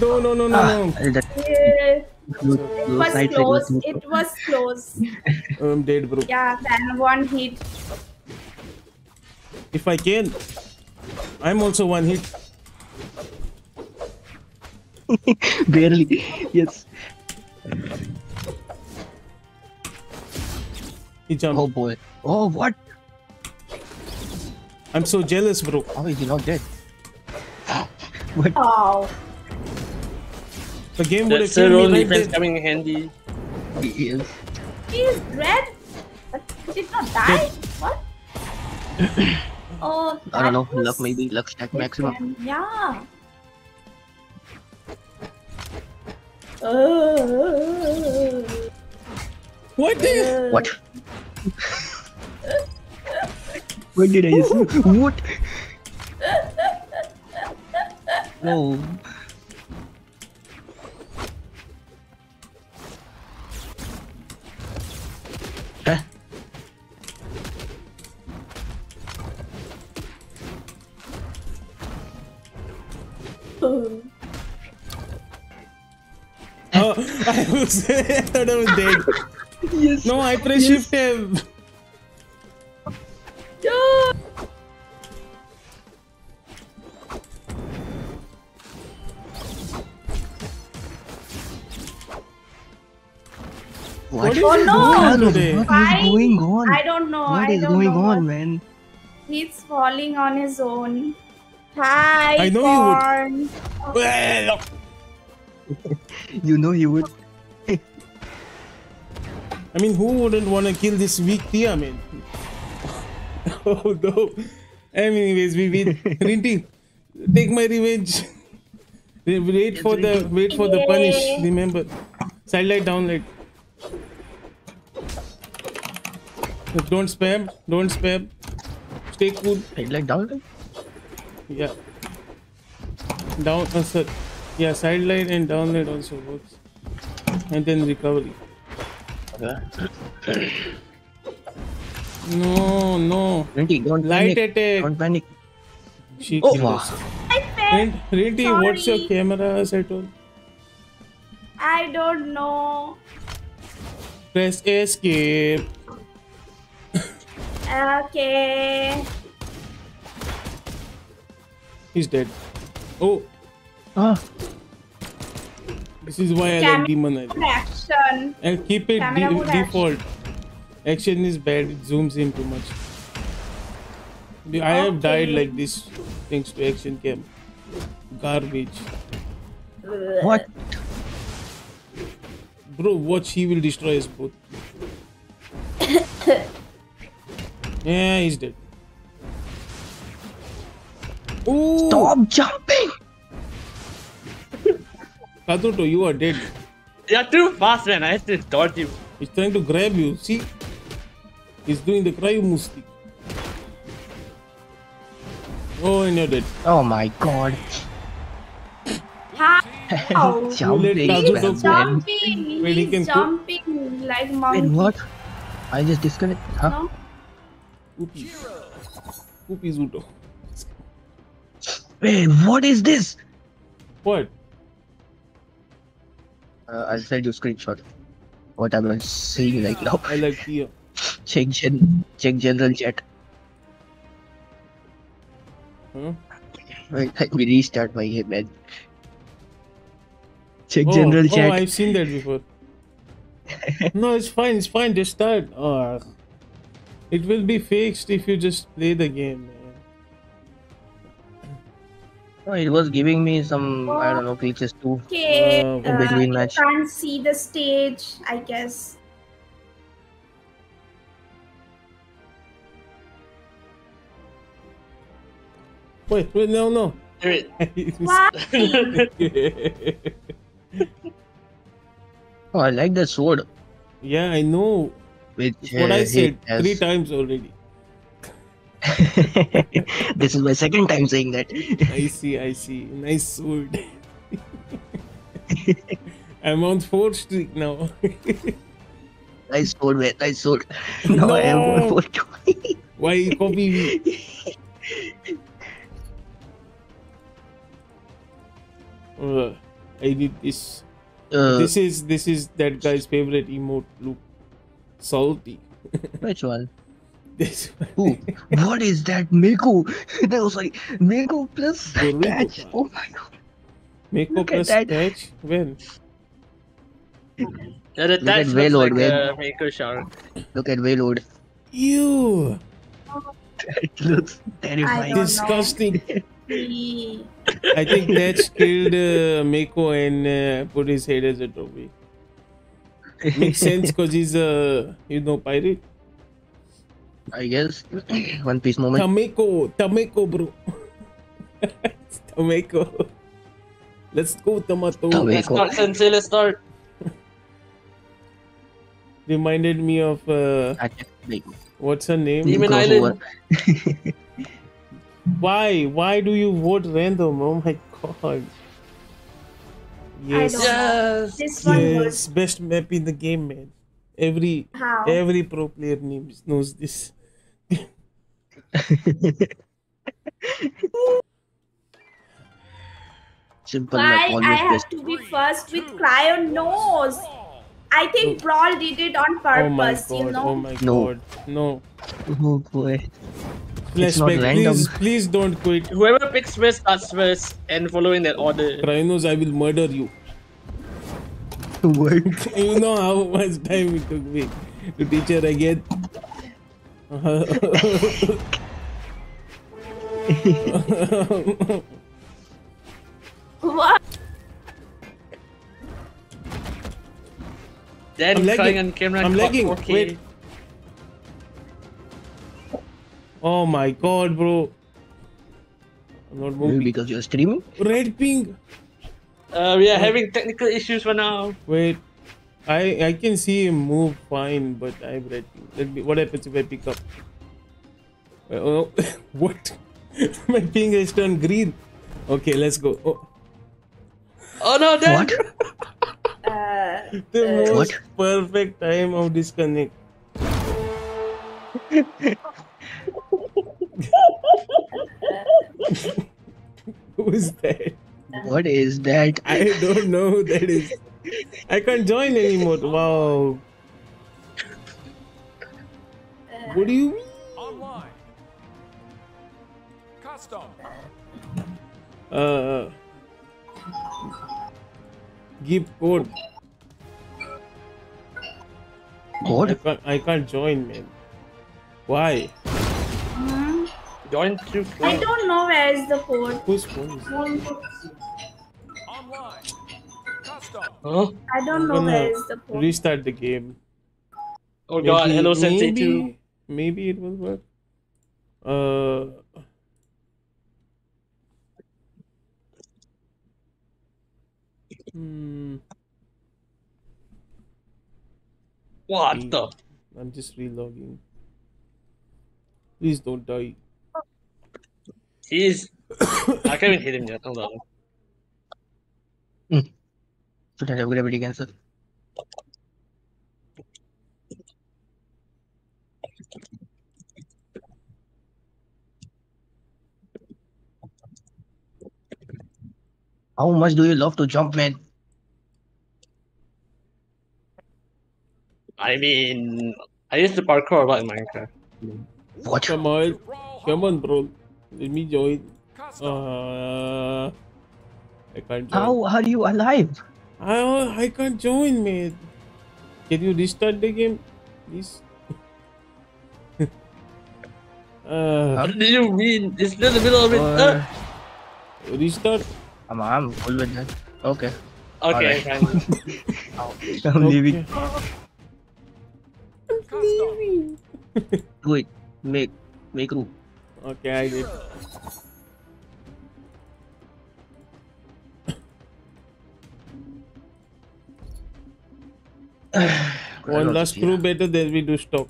No, no, no, no, no. That Yeah, It was close. It was close. I'm dead, bro. Yeah, then one hit. If I can, I'm also one hit. barely. Yes. He jumped. Oh boy. Oh what? I'm so jealous, bro. How is he not dead? what? Oh. The game would That have killed Cyril me right defense coming in handy. Yes. He is dead? But he did not die? What? oh, I don't know. that Luck maybe. Luck stack maximum. Yeah. Uh, What the? What? What did I say? What? No. Huh? Oh, I was, I thought I was dead. Yes. No, I press shift F. What? is Oh, he no. today? What Why? is going on? I don't know. What I is going know on, man? He's falling on his own. Hi, I know you would. Corn. You know he would. I mean, who wouldn't want to kill this weak Tia, man? oh no. Anyways, we win. Rinty, take my revenge. Wait for the wait for the punish. Remember, side light, down light. Don't spam. Don't spam. Stay cool. Down? Yeah. Down, uh, sir. Yeah, side light and down light also works. And then recovery. No, no. Rinty, don't Light panic. attack. Don't panic. She Oh, killed wow. us. I fell. Rin- Rinty, what's your camera set on? I don't know. Press escape. Okay. He's dead. Oh, Ah, this is why I like Demon Island. action. And keep it de- mode action. default. Action is bad, it zooms in too much. The- I have died like this thanks to action cam. Garbage. what? Bro, watch, he will destroy us both. yeah, he's dead. Ooh, Stop jumping! Kazuto, you are dead. You're too fast, man. I have to dodge you. He's trying to grab you. See? He's doing the cryo musti. Oh, and you're dead. Oh my god. How? jumping, let Kazuto man. He's jumping. Wait, he He's can cook? jumping like monkey. Wait, what? I just disconnect. Huh? No? Whoopee. Whoopee Zuto. Wait, what is this? What? Uh, I'll send you a screenshot. What I'm seeing like now. I like Tia. Uh, check gen, check general chat. Huh? Hmm? Wait, let me restart my game, man. Check Oh, general oh, chat. I've seen that before. no, it's fine. It's fine. Just start. Oh, it will be fixed if you just play the game, man. No, it was giving me some oh. I don't know glitches too. Okay, oh, uh, in between uh, match. Can't see the stage, I guess. Wait, wait, no, no. Oh, I like that sword. Yeah, I know. Which, uh, what I said three times already. this is my second time saying that. I see, I see. Nice sword. I'm on fourth streak now. nice sword, man. Nice sword. Now I have No. one for. Why you copy me? Uh, I need this. Uh, This is this is that guy's favorite emote. Look, salty. which one? This one. Who? what is that? Mako. that was like Mako plus Burrito. Thatch. Oh my god. Make Look up at a that. Thatch. When? yeah, the at Waylord, like man. a Mako shark. Look at Wayload. You It looks terrifying. disgusting. I think Thatch killed uh, Mako and uh, put his head as a trophy. Makes sense because he's a you know pirate. I guess. one piece moment. Tameko, Tameko, bro. Tameko. Let's go, Tomato. Tameko. Let's start, Sensei, let's start. Reminded me of uh, Attack Mako. what's her name? Demon Island. Why? Why do you vote random? Oh my god. Yes. Yes. This one was best map in the game, man. Every how? every pro player names knows this. Simple Why always I have best. to be first with Cryo nose? I think oh. Brawl did it on Oh my purpose, you know. Oh my No. god. No. Oh boy. It's not Flashback. random. Please, please don't quit. Whoever picks first starts first and following that order. Rhinos, I will murder you. Word. You know how much time it took me to teach her again. What? Then I'm lagging. on camera. I'm lagging. 4K. Wait. Oh my god, bro. I'm not moving. because you're streaming? Red ping. Uh, we are having technical issues for now. Wait. I I can see him move fine, but I have red ping. Let me. What happens if I pick up? Uh, oh, what? My ping has turned green. Okay, let's go. Oh, Oh no, then. What? Uh, the Uh, most What? perfect time of disconnect. Who is that? What is that? I don't know who that is. I can't join anymore. Wow. What do you mean? Online. Custom. Uh, give code. I can't, I can't join, man. Why? hmm, Join through I don't know where is the code. Whose phone is it? Online. Custom. Huh? I don't know where is the code. Restart the game. Oh god, hello Sensei maybe, 2. Maybe it will work. Uh. Hmm. What the? I'm just relogging. Please don't die. He's. I can't even hit him yet. Hold on. Should I have gravity cancel? How much do you love to jump, man? I mean, I used to parkour a lot in Minecraft. What? Come on. Come on, bro. Let me join. Uh, I can't join. How are you alive? I, I can't join, man. Can you restart the game, please? uh, How do you mean? It's in the middle of it. Or- Uh, restart. I'm, I'm cool with that. Okay. okay, Alright. fine. I'm leaving. Custom. Do it. Make make room. Okay, I did. One don't last crew better, then we do stock.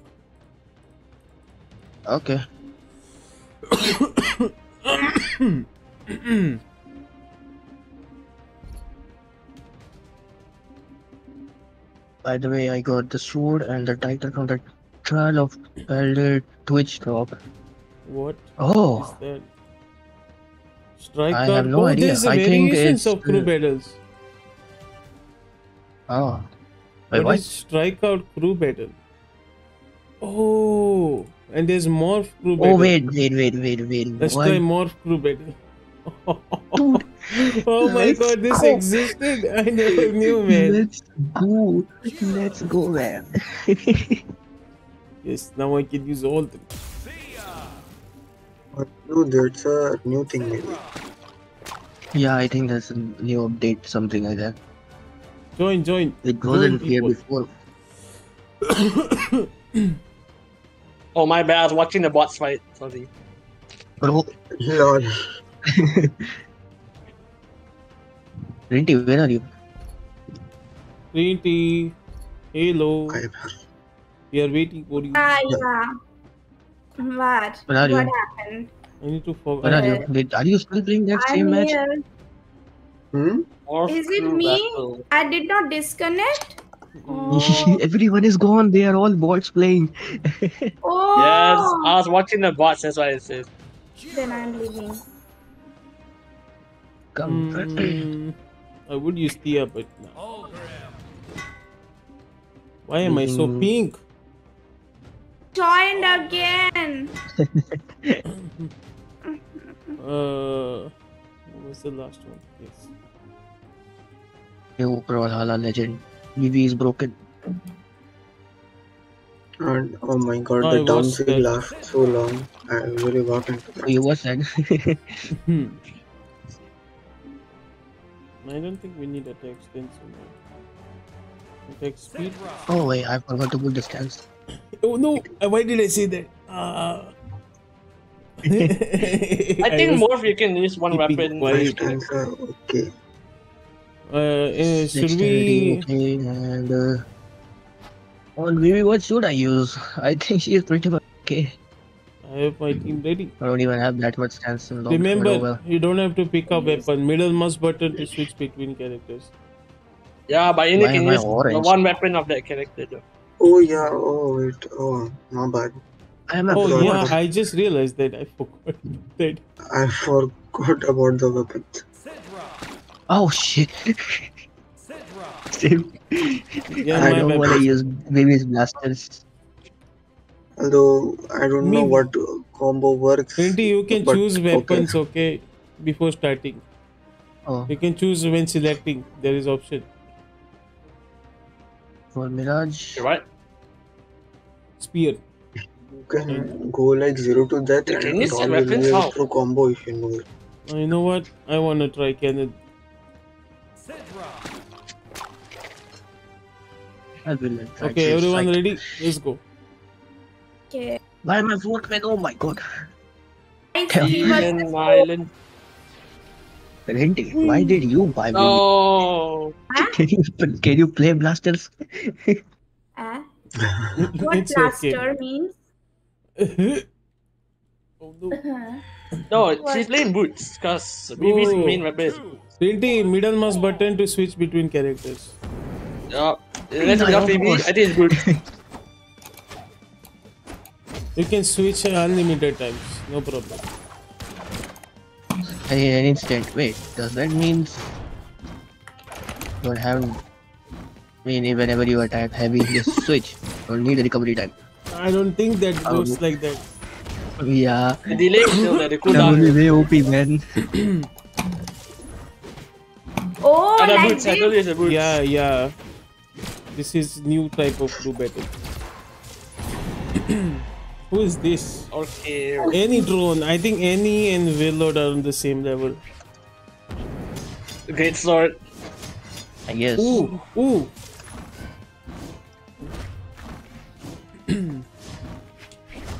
Okay. By the way, I got the sword and the title from the trial of Elder Twitch drop. What Oh, is that? Strike I have no oh, idea. There's a I think it's, of crew uh, battles. oh. Wait, What what? is strike out crew battle? Oh, and there's morph crew oh, battle. Oh, wait, wait, wait, wait, wait. Let's what? try morph crew battle. Dude, oh my god, this go. existed! I never knew, man. Let's go. Let's go, man. Yes, now I can use all three. See ya. No, that's a new thing maybe. yeah, I think that's a new update, something like that. Join, join. It wasn't here before. Oh my bad, I was watching the bots fight. Sorry. Bro, Lol. Rinty, where are you? Trinity, hello. I We are waiting for you. Ah, yeah. What? Where are you? What happened? I need to Where forget. are you? Did, are you still playing that same I'm match? Here. Hmm? Is it me? battle. I did not disconnect. Oh. Everyone is gone. They are all bots playing. oh. Yes, I was watching the bots, that's why it says. Then I'm leaving. Come. Mm, I would use Tia, but no. Why am I so Mm. pink? Joined again. Uh, what was the last one? Yes. New Brawlhalla legend. BB is broken. And oh my god, I the watched downside that. lasts so long. I really got into Oh, that. you watched that? Hmm. I don't think we need attack extension. Attack speed. oh wait, I forgot to put the stance. Oh no! Uh, Why did I say that? Uh... I think was- Morph you can use one weapon. quiet. My stance okay. Uh, uh, should we? okay, and uh, on BB, what should I use? I think she is pretty much okay. I have my team ready. I don't even have that much stance in long. Remember, oh well. you don't have to pick up weapon. Middle mouse button to switch between characters. Yeah, but you Why can use the one weapon of that character though. Oh yeah, oh wait, oh, not bad. I am a Oh yeah, I just realized that I forgot that. I forgot about the weapon. Oh shit! Same. Yeah, I don't bad. want to use baby's blasters. Although I don't know what uh, combo works. Rinty, you can but choose weapons, okay, before starting. Oh, You can choose when selecting. There is option. for Mirage. Okay, right? Spear. You can go like zero to that You and can all will weapons how? through combo if you know it. Uh, you know what? I wanna try cannon. Sidra. I will try Okay, everyone strike. ready? Let's go. Okay. Why am I footman? Oh my god. I Tell see me. what Island, Island. Rinty, why did you buy me? No. Can you can you play blasters? What it's okay. blaster means? Oh no. No, she's playing boots because BB's Oh. main weapon is Rinty, middle mouse button to switch between characters. Yeah. Let's No, go BB. I think it's good. You can switch unlimited times. No problem. I need an instant. Wait, does that mean don't have? I mean, whenever you attack heavy, just switch. Don't need a recovery time. I don't think that Oh. goes like that. Yeah, the delay is still there, the that would be cooldown. way OP, man. Oh, And like boots, I told you this. boots. Yeah, yeah. This is new type of crew battle. Who is this? Okay. Any drone. I think any and Willard are on the same level. Great sword. I guess. Ooh, ooh.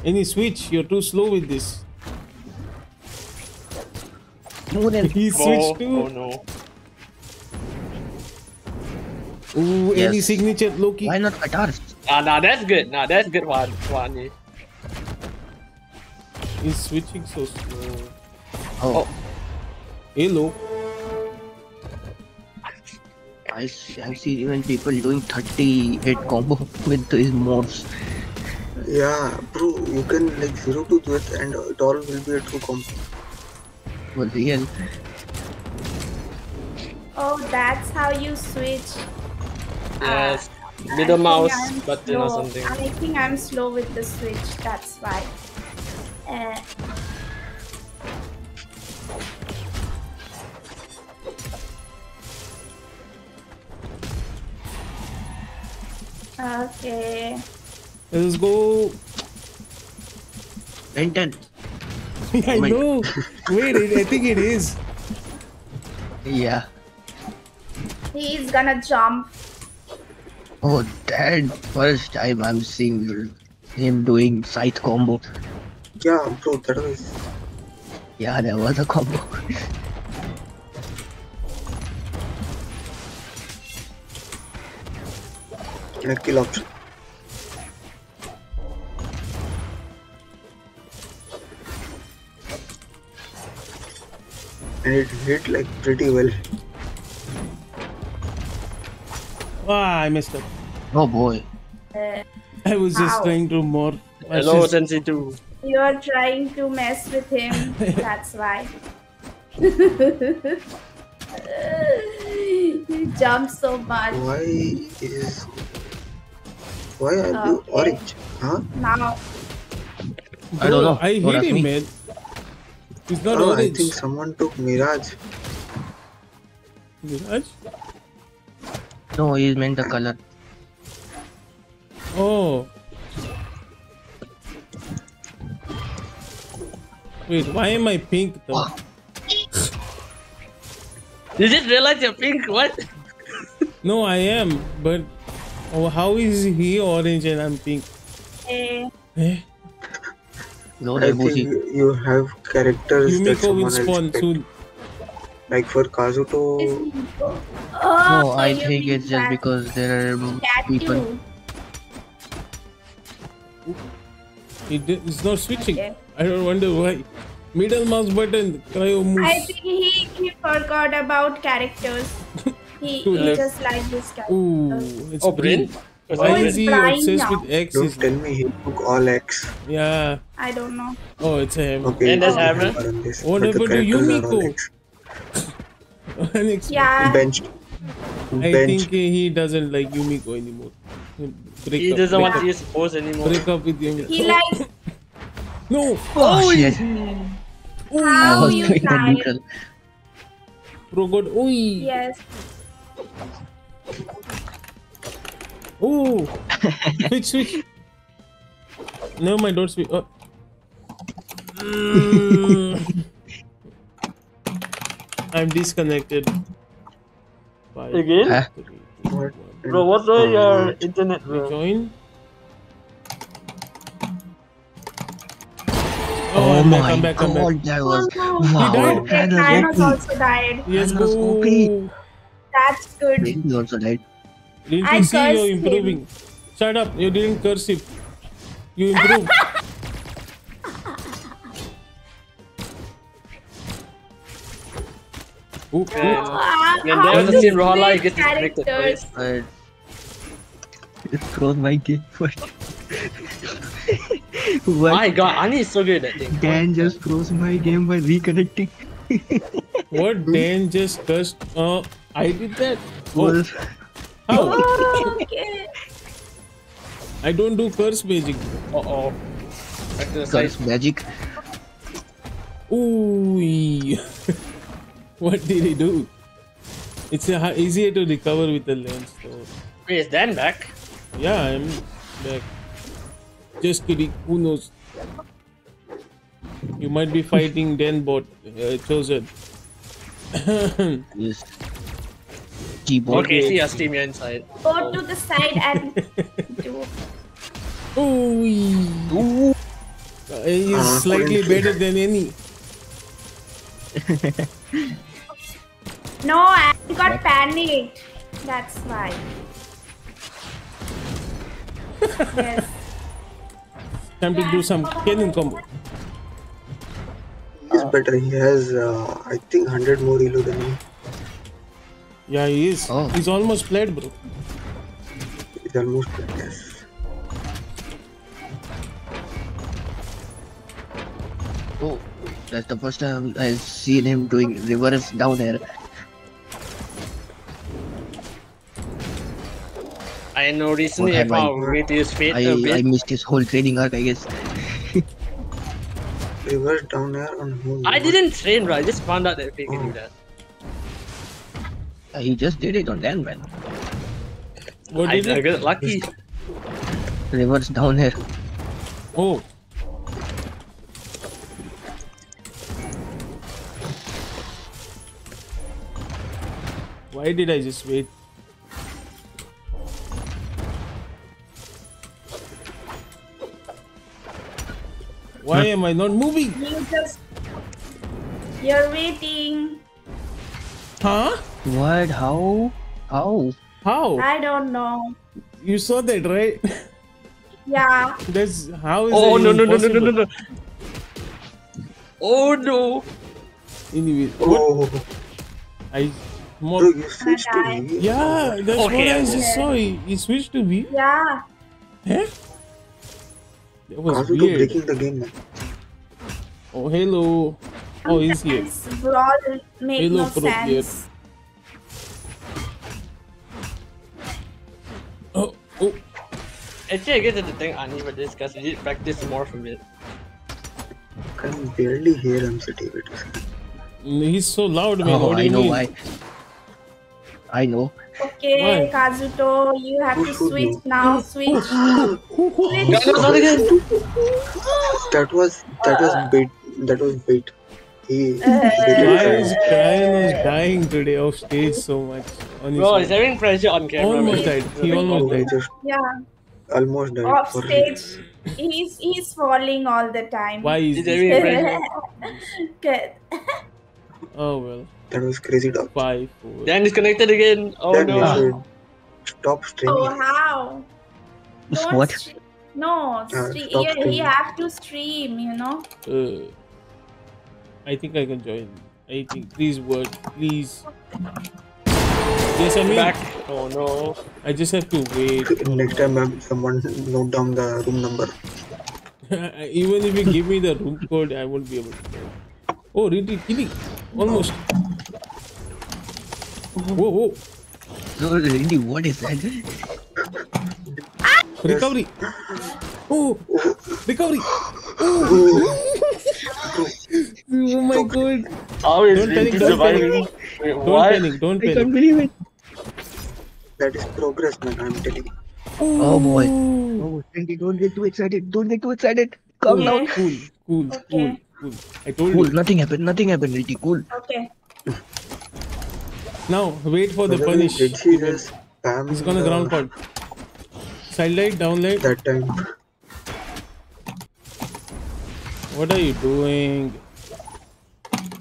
Any switch? You're too slow with this. More than He Oh, switched oh no. Ooh, any Yes. signature Loki. why not Katars? Ah, nah, that's good. Nah, that's good one. One. He's switching so slow. Oh, Hello. I see, I see even people doing 30 hit combo with these moves. Yeah, bro, you can like zero to that and it all will be a true combo. For real. Oh, that's how you switch. Yes. I Middle think mouse I'm button or something. I think I'm slow with the switch. That's why. Uh, okay. Let's go. Benton. I oh my- know. Wait, I I think it is. Yeah. He's gonna jump. Oh, that first time I'm seeing him doing scythe combo. Yeah, bro, that was Yeah, there was a combo. a kill option. And it hit like pretty well. Ah, I missed up. Oh boy. Uh, I was just Ow. trying to more. I was Hello, just- Sensi 2. you're trying to mess with him. That's why. you jump so much. Why is why are you orange? Huh? Now, I don't know. I Don't hate him, man. He's not Oh, I think someone took Mirage. Mirage? No, he meant the color. Oh. Wait, why am I pink though? You just realize you're pink? What? No, I am, but oh, how is he orange and I'm pink? eh, Eh? No, I think Rebusi. you you have characters that Yumiko will someone else spawn picked. soon. Like for Kazuto, oh, No, I think it's just because there are people. tattoo. He di- It's not switching. Okay. I don't wonder why. Middle mouse button, cryo I think he, he forgot about characters. He, he just liked this character. Ooh, it's Oh, green. Brain? Why Oh, is he obsessed now. with X? don't tell me he took all X. yeah. I don't know. Oh, it's him. Okay, And there's we Hammer. are What but the happened to characters are all Yumiko? Yeah, Benched. I Benched. think he doesn't like Yumiko anymore. Break He up, doesn't break want up, to use pose anymore. break up with Yumiko. he likes No. Oh, oh shit. I oh, how was you doing the fly. neutral. Bro got oi. Yes. Oh. switch, switch. Never mind, don't switch. Oh. Mm. I'm disconnected. Five, Again? Huh? three, two, Bro, what's Oh, wrong your no. internet, bro? Rejoin. Oh, I'm back, my I'm back, I'm back. god, that was. Oh, Wow. died. Okay, Thanos also died. Let's Thanos. OP. That's good. He also died. Didn't I you see cursed you're him. improving? Shut up, you didn't curse him. You improved. Ooh, ooh. Wow, When how there's a you scene Rohala, he gets disconnected characters. twice. But my game. What? what? My god, Ani is so good at that thing. Dan just froze my game by reconnecting. What Dan just cursed? Uh, I did that. Oh, Was how? Oh, okay. I don't do curse magic. Uh oh. Back side. curse magic. Ooh. what did he do? It's a, easier to recover with the lens. So. Wait, is Dan back? Yeah, I'm back. Just kidding. Who knows? You might be fighting Dan bot uh, chosen. Yes. Keyboard. Okay, see, I steam you're inside. Go to the side and do. Ooh. Uh, he's Ah, slightly better than any. No, I got panicked. That's why. Yes. Time to do some cannon combo. He's better. He has, uh, I think, 100 more elo than me. Yeah, he is. Oh. He's almost played, bro. He's almost played, yes. Oh, that's the first time I've seen him doing reverse down air. I know recently What I have I- found a way to use Fait I, a I bit. missed his whole training arc, I guess. Reverse down air on whom? I didn't train, bro. I just found out that Fait can do oh. that. Uh, He just did it on Landman. What I, is I it? got lucky. Reverse down here. Oh. Why did I just wait? Why am I not moving? You just. You're waiting. Huh? What? How? How? How? I don't know. You saw that, right? Yeah. That's how is Oh no no no no no no no! Oh no! Anyway, oh. what Oh, I more bro, you switched to die. me. yeah, that's what I just saw. He, he switched to me. Yeah. Huh? That was Kazuto weird. breaking the game, man. Oh, hello. Oh, he's here. Sometimes Brawl make Hello, no pro player. sense. Oh, oh. Actually, I get to thank Ani for this because we did practice more from it. I can barely hear him sitting with us. Mm, he's so loud, man. Oh, what do I you know mean? why. I know. Okay, Why? Kazuto, you have to Who should switch know? now. Switch. Guys, not again! That was that was bait. That was bait. He baited Why Karan. is Krayanos dying today off stage so much? On his Bro, own? he's having pressure on camera. almost man. died. He almost died. Yeah. almost died. Off stage, he's he's falling all the time. Why is He's this? having pressure. Good. Oh well. That was crazy dog. Five, four. Dan disconnected again. Oh Then no. we stop streaming. Oh, how? Don't What? stre- no, Uh, stre- stop you, have to stream, you know. Uh, I think I can join. I think. Please, word. Please. Yes, I mean. Back. Oh no. I just have to wait. Next time, someone note down the room number. Even if you give me the room code, I won't be able to. Oh, really? Killing. Almost. Whoa, whoa. So, really, what is that? Recovery. Oh, recovery. Oh, my god. How is Don't panic, don't surviving? Wait, Don't what? panic, don't I can't believe it. That is progress, man. I'm telling you. Oh boy. Oh, Randy, don't get too excited. Don't get too excited. Calm down. Cool, cool, cool, Okay. cool. I told Cool. you. Nothing happened. Nothing happened, Randy. Cool. Okay. Now, wait for the Whether punish. Did she just spam He's gonna ground pound. Side light, down light. that time? What are you doing?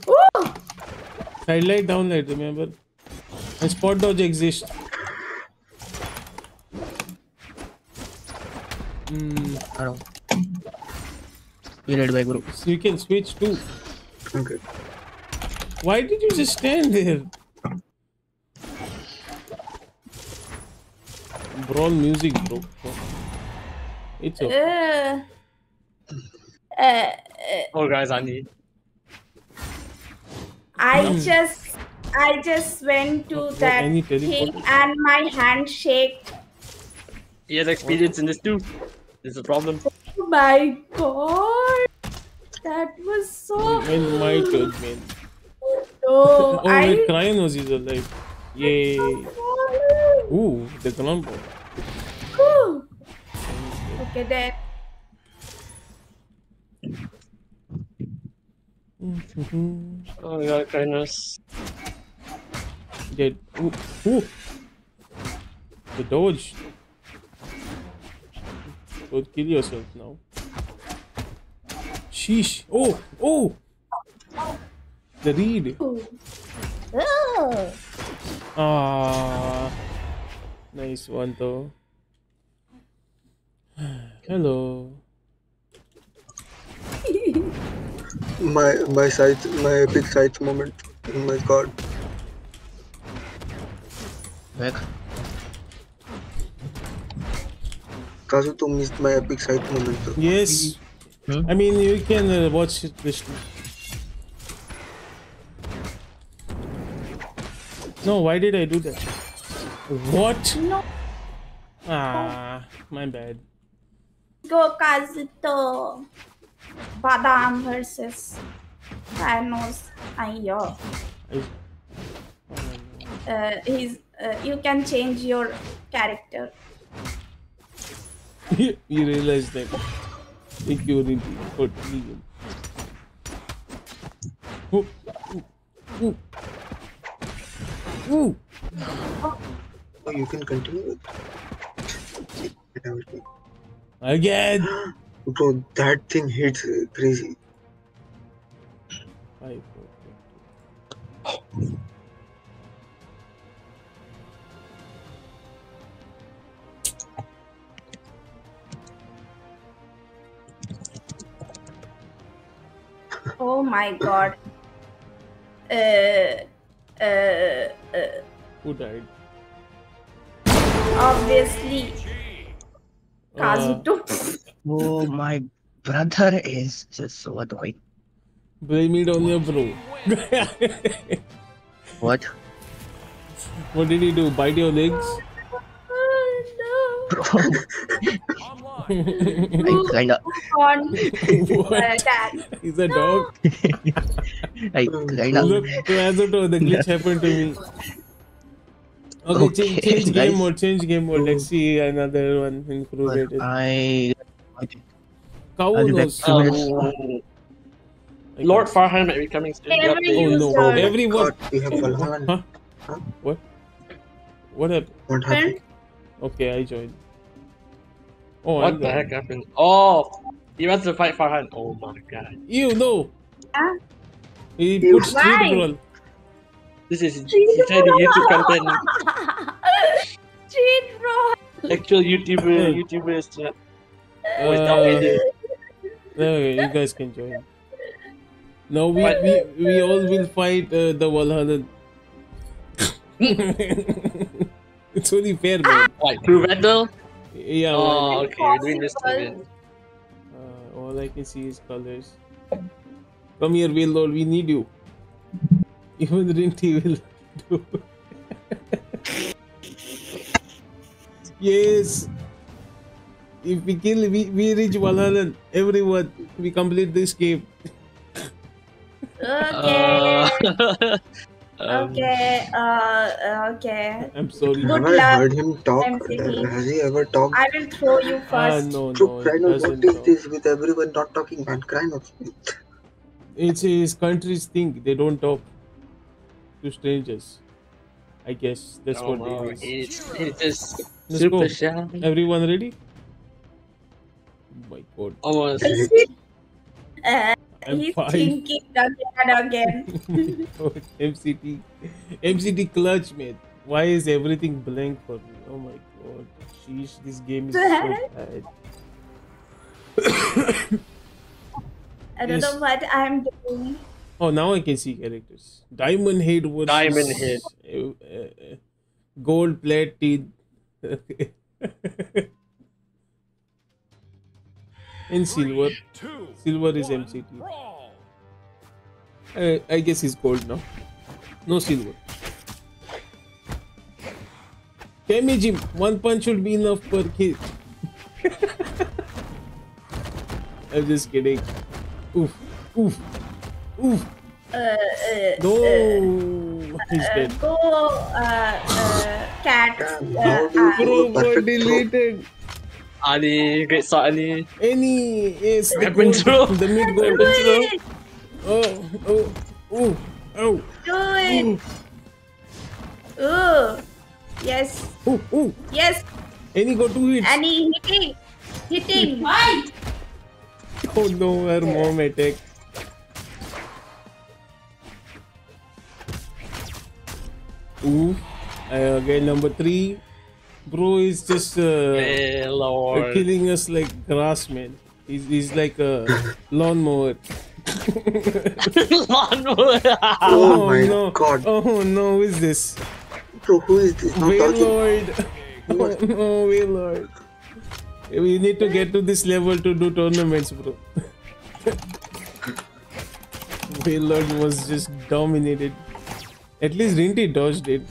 Woo! Side light, down light, remember? And spot dodge exists. Hmm, I don't. Period by bro. so you can switch too. Okay. Why did you just stand there? Brawl music, bro. It's okay. Uh, uh, guys, Ani. I just I just went to What- what, that thing and my hand shake. He has experience in this too. This is a problem. Oh my god. That was so In my turn, man. No, Oh, I wait, Cryonos is alive. Yay. Ooh, the ground pound. Whew. Okay then. Oh my god, kindness. Dead. Ooh, ooh. The dodge. Don't kill yourself now. Sheesh. Oh, oh. The reed. Ugh. Ah. Nice one though. Hello. My my scythe, my epic scythe moment. Oh my god. Back. Kazu, you missed my epic scythe moment. Yes. Hmm? I mean, you can uh, watch it this. No, why did I do that? What? No. Ah, my bad. Go Kazuto. Badam versus Thanos. Ayo. I, Uh, he's. Uh, you can change your character. you realize that security for Negan. Ooh, ooh, ooh. Ooh. Oh, you can continue with. Get out of me. Again. Bro, that thing hits uh, crazy. Five, four, three, two. Oh my god. Uh, uh, uh, Who died? obviously, Uh, Kazuto. Oh, my brother is just so annoying. blame it on your bro. What? what did he do? Bite your legs? oh Bro, Online. I kinda. On what? He's a dog. I kinda. Look, Kazuto, the glitch happened to me. Okay, change, Okay, change game nice. mode, change game mode. Let's see another one improve it. I. Cow I'll be back knows. Um, Lord Farhan might be coming soon. Every Oh no, user- everyone. God, we have Huh? Huh? What? What happened? What happened? Okay, I joined. Oh, I What the got- heck happened? Oh, he wants to fight Farhan. Oh my god. You know. Huh? He You- put street Why? brawl. This is he tried to YouTube content. Cheat, bro. Actual YouTuber. YouTubers. Uh, Wait, that way okay, you guys can join. No, we we, we all will fight uh, the Valhalla. it's only fair, man. like crew battle. Yeah. Oh, why- okay, we're doing this to win. Uh, all I can see is colors. Come here, Will Lord. We need you. Even Rinty will do. yes. If we kill, we, we reach Valhalla. Everyone, we complete this game. Okay. Uh, um, okay. Uh, okay. I'm sorry. Good Have I heard him talk? MCD. Has he ever talked? I will throw you Ah, first. no, Bro, no, it Cryno, doesn't. what is talk. this with everyone not talking, man? Cryno. It's his country's thing. They don't talk to strangers. I guess that's oh, what no, it is. it's, it's just Let's super go. shy. Everyone ready? Oh my god. Almost. Uh, I'm he's fine. thinking again and again. Oh, MCT. MCT clutch, mate. Why is everything blank for me? Oh my god. Sheesh, this game is so bad. I don't Yes. know what I'm doing. Oh, now I can see characters. Diamond Head versus Diamond Head. uh, uh, gold plate teeth. In silver. Silver is MCT. I, I guess it's gold now. No silver. Damage him. One punch should be enough per kill. I'm just kidding. Oof. Oof. Oof. Uh, uh, No. uh, He's uh, dead. go, uh, uh, cat. Damn, Uh, how do you uh, do Bro a got perfect deleted. Ali, great shot, Ali. Any is the Weapon gold, throw. the mid gold. do it! Oh, oh, oh, oh, Do it! Ooh. Yes. oh, oh. Yes. Any got two hits. Annie hitting. Hitting. Why? Oh no, her mom attacked. Ooh. Uh, again, number three. Bro is just uh, Hey, Lord. killing us like grass, man. He's, he's like a lawnmower. Lawnmower. Oh my no. god. Oh no, who is this? Bro, who is this? No talking. Waylord. Oh no, Waylord. We need to get to this level to do tournaments, bro. Waylord was just dominated. At least Rinty dodged it.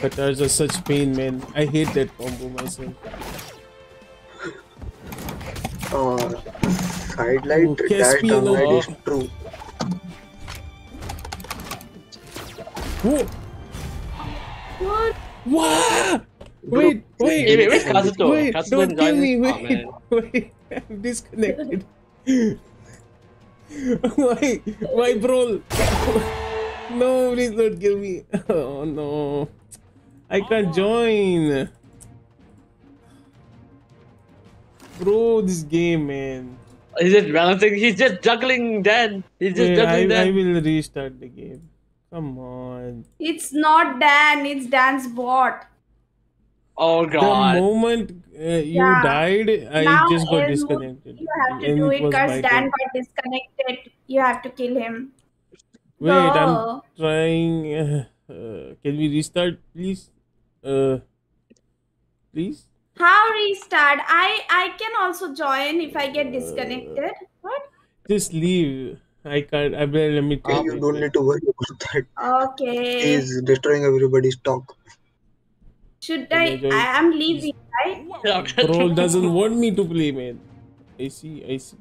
Katars are such pain, man. I hate that combo myself. Uh, sidelight Oh, that Caspian downlight is true. Whoa! What? What? Wait, wait, Hey, wait, Kazuto? Wait, Kazuto don't kill me. Wait, Oh, wait. I'm disconnected. why? Why, bro? no, please don't kill me. Oh no, I can't join. Bro, this game, man. He's just balancing. He's just juggling. Dan. He's just Wait, juggling. I, I will restart the game. Come on. It's not Dan, it's Dan's bot. Oh god. The moment uh, you Yeah. died, I now just got Elwood, disconnected. You have to And do it it because Dan got disconnected. You have to kill him. Wait, I'm trying. Uh, uh, can we restart, please? Uh, please. How restart? I I can also join if I get disconnected. What? Just leave. I can't. I will let me Hey, take you don't need to worry about that. Okay. He's destroying everybody's talk. Should I I? am leaving, right? Bro doesn't want me to play, man. I see. I see.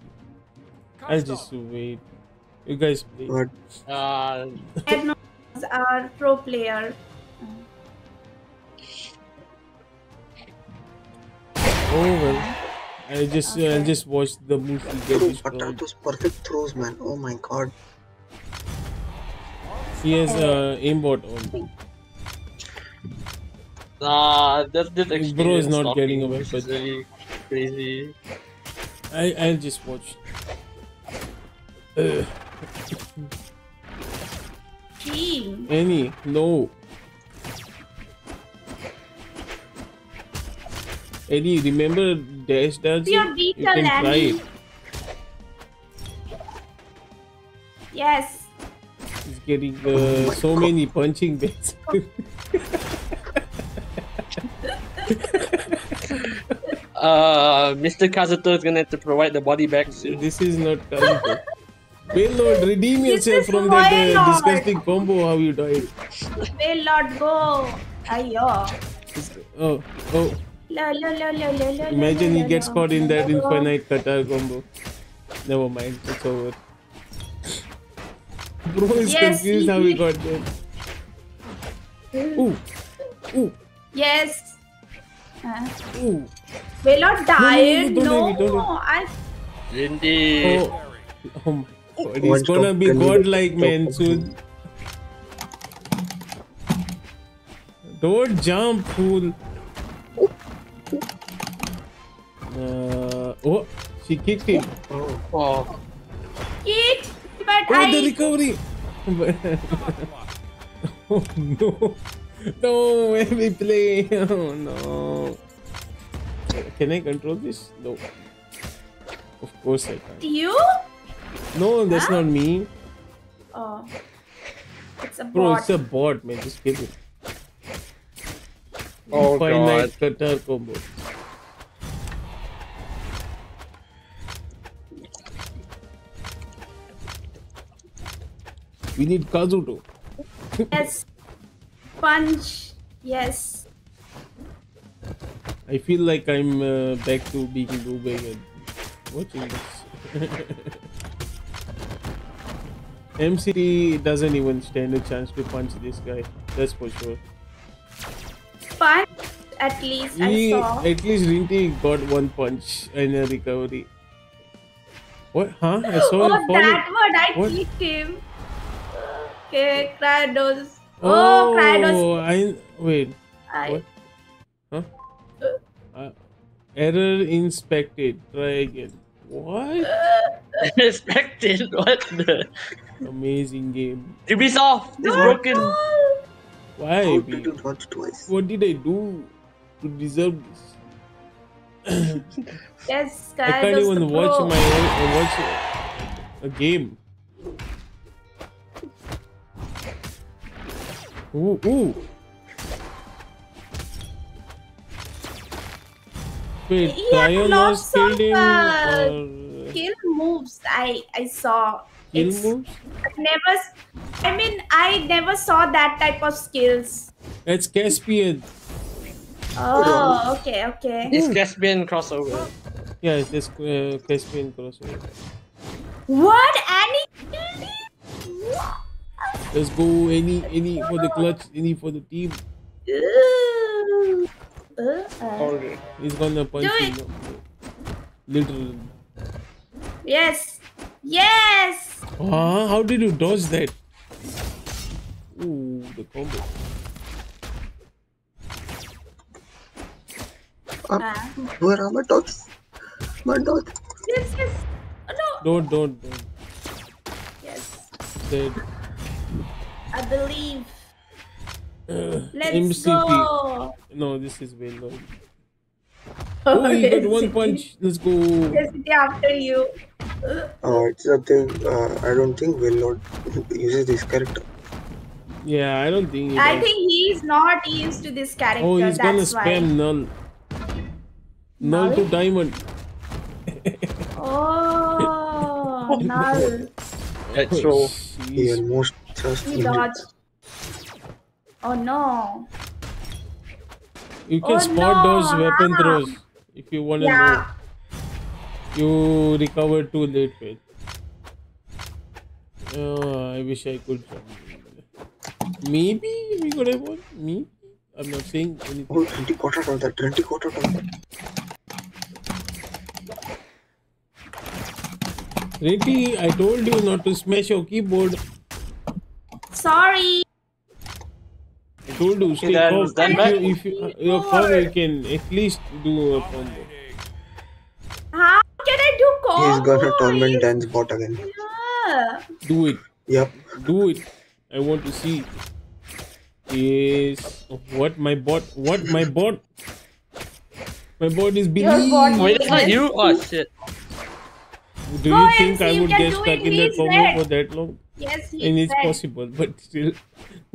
I'll just wait. You guys play. But Uh, Edno is pro player. Oh well. I just uh, I'll just watch the movie get bro, what are destroyed. those perfect throws, man? Oh my god. He has uh, aimbot on. nah, that that Bro is not getting away, is but- really crazy. I I'll just watch. Uh, Team. Any no. Eddie, remember dash dance? Your You beetle, can try Annie. it. Yes. He's getting uh, so many punching bags. Uh, Mr. Kazuto is gonna have to provide the body bag soon. this is not Kazuto. Waylord, redeem yourself from that uh, disgusting combo how you died. Will not go. Ayo. Oh, oh, La, la, la, la, la, la, imagine he gets caught in that La, la. infinite Katar combo. Never mind, it's over. Bro is Yes, confused he- how he got there. Ooh, ooh, Yes. Uh, ooh. will not died. don't No, leave it, don't leave I. Lindy. Oh, oh my god, One he's gonna be can you godlike stop man soon. Don't jump, fool. Uh, oh, she kicked him. Oh, Oh, Kick, but Oh, I. the recovery. oh no. No, let me play. Oh no. Can I control this? No. Of course I can. You? No, that's not me. Oh. It's a Bro, bot. it's a bot, man. Just kill it. Oh, Finite Katar combo. We need Kazuto. Yes. Punch. Yes. I feel like I'm uh, back to being Dubai and watching this. MCT doesn't even stand a chance to punch this guy. That's for sure. Punch. At least He, I saw. at least Rinty got one punch and a recovery. What? Huh? I saw Oh, him fall. that one. I What? clicked him. Okay, Kratos. Oh, Kratos. I wait. I, What? Huh? Uh, error inspected. Try again. What? Expected. What the? Amazing game. Ubisoft is No, broken. no. Why? How did you dodge twice? What did I do to deserve this? Yes, I can't even watch pro. my uh, watch a, a game. Ooh, ooh. Wait, He had lots was killed of, in uh, Kill moves. I I saw. kill It's- moves? I never. s- I mean, I never saw that type of skills. That's Caspian. Oh, okay, okay. It's Caspian crossover. Yeah, it's just uh, Caspian crossover. What? Annie killed him? What? Let's go any any for the clutch, any for the team. Ooh. Uh, Okay. He's gonna punch Do you. it. Literally. yes. Yes. Ah, how did you dodge that? Ooh, the combo. Ah. Where are my dots? My dots. yes, yes. Oh, no. Don't, don't, don't. Yes. Dead. I believe. Uh, Let's MCT. go. No, this is well known. Oh, he got one punch. Let's go. Yes, after you. Oh, it's a thing. Uh, I don't think Will Lord uses this character. Yeah, I don't think. He I does. think he's not used to this character. Oh, he's gonna that's why. spam null. Null to diamond. Oh, null. Let's roll. He Jeez. almost just He dodged. Oh no. You can Oh, spot those weapon throws if you wanna Yeah. know. You recover too late, man. Oh, I wish I could. Maybe we could have won. Me? I'm not saying anything. Oh, 20 quarter of that. 20 quarter of that. Reti, I told you not to smash your keyboard. Sorry. I told you stay then- calm. then If back- you, if you, you're calm, you can at least do a combo. How can I do combo? He's gonna torment Dan's bot again. Yeah. Do it. Yep. Do it. I want to see. Yes. What my bot? What my bot? My bot is Your believe. bot Wait, it's not you? Oh shit. Do you and think see, I would can get stuck in that he's combo for that long? Yes, he And it's said. possible, but still.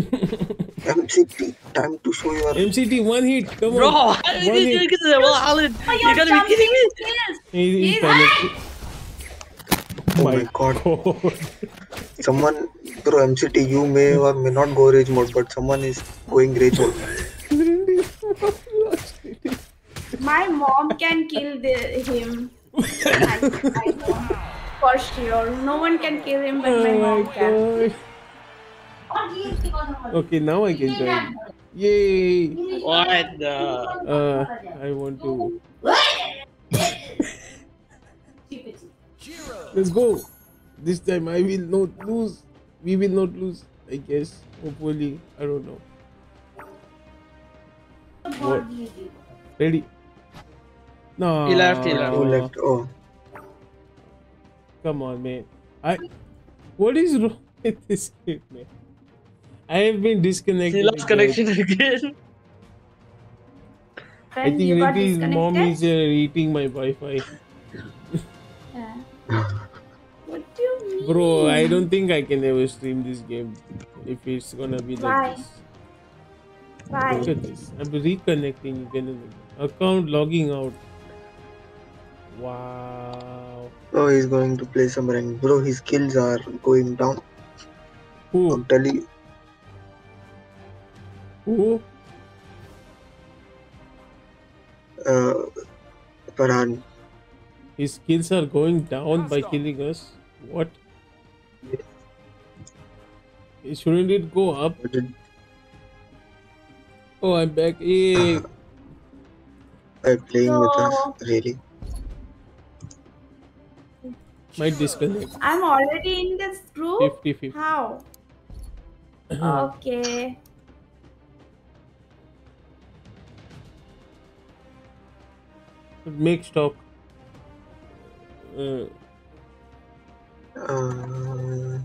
MCT, time to show your. MCT, one hit. Come Bro, on. how did One you hit. get to that? Well, Alan, Oh, you you're gotta be kidding me. jumping skills. He's He's panicked. Oh my god. Someone, bro, MCT, you may or may not go rage mode, but someone is going rage mode. My mom can kill the, him. I, I know. For sure. No one can kill him but my Oh mom my can. Okay, now I can join. Yay. What the? Uh, I want to. Let's go. This time I will not lose. We will not lose. I guess. Hopefully. I don't know. What? Ready? No. He left, he left. Who left? Oh, Come on, man. I. What is wrong with this game, man? I have been disconnected. He lost again. connection again. I think you maybe his mom is uh, eating my Wi-Fi. Yeah. What do you mean? Bro, I don't think I can ever stream this game if it's gonna be like Why? this. Why? Look at this. I'm reconnecting again. and again. Account logging out. Wow. Oh, he's going to play some rank. Bro, his kills are going down. Who? I'm telling you. Who? Uh, Farhan, His skills are going down by killing us. What? Shouldn't it go up? Oh, I'm back. Hey, by playing with us? Really? Might disconnect. I'm already in this group? 50 50. How? Okay. Make stock. Uh, Uh,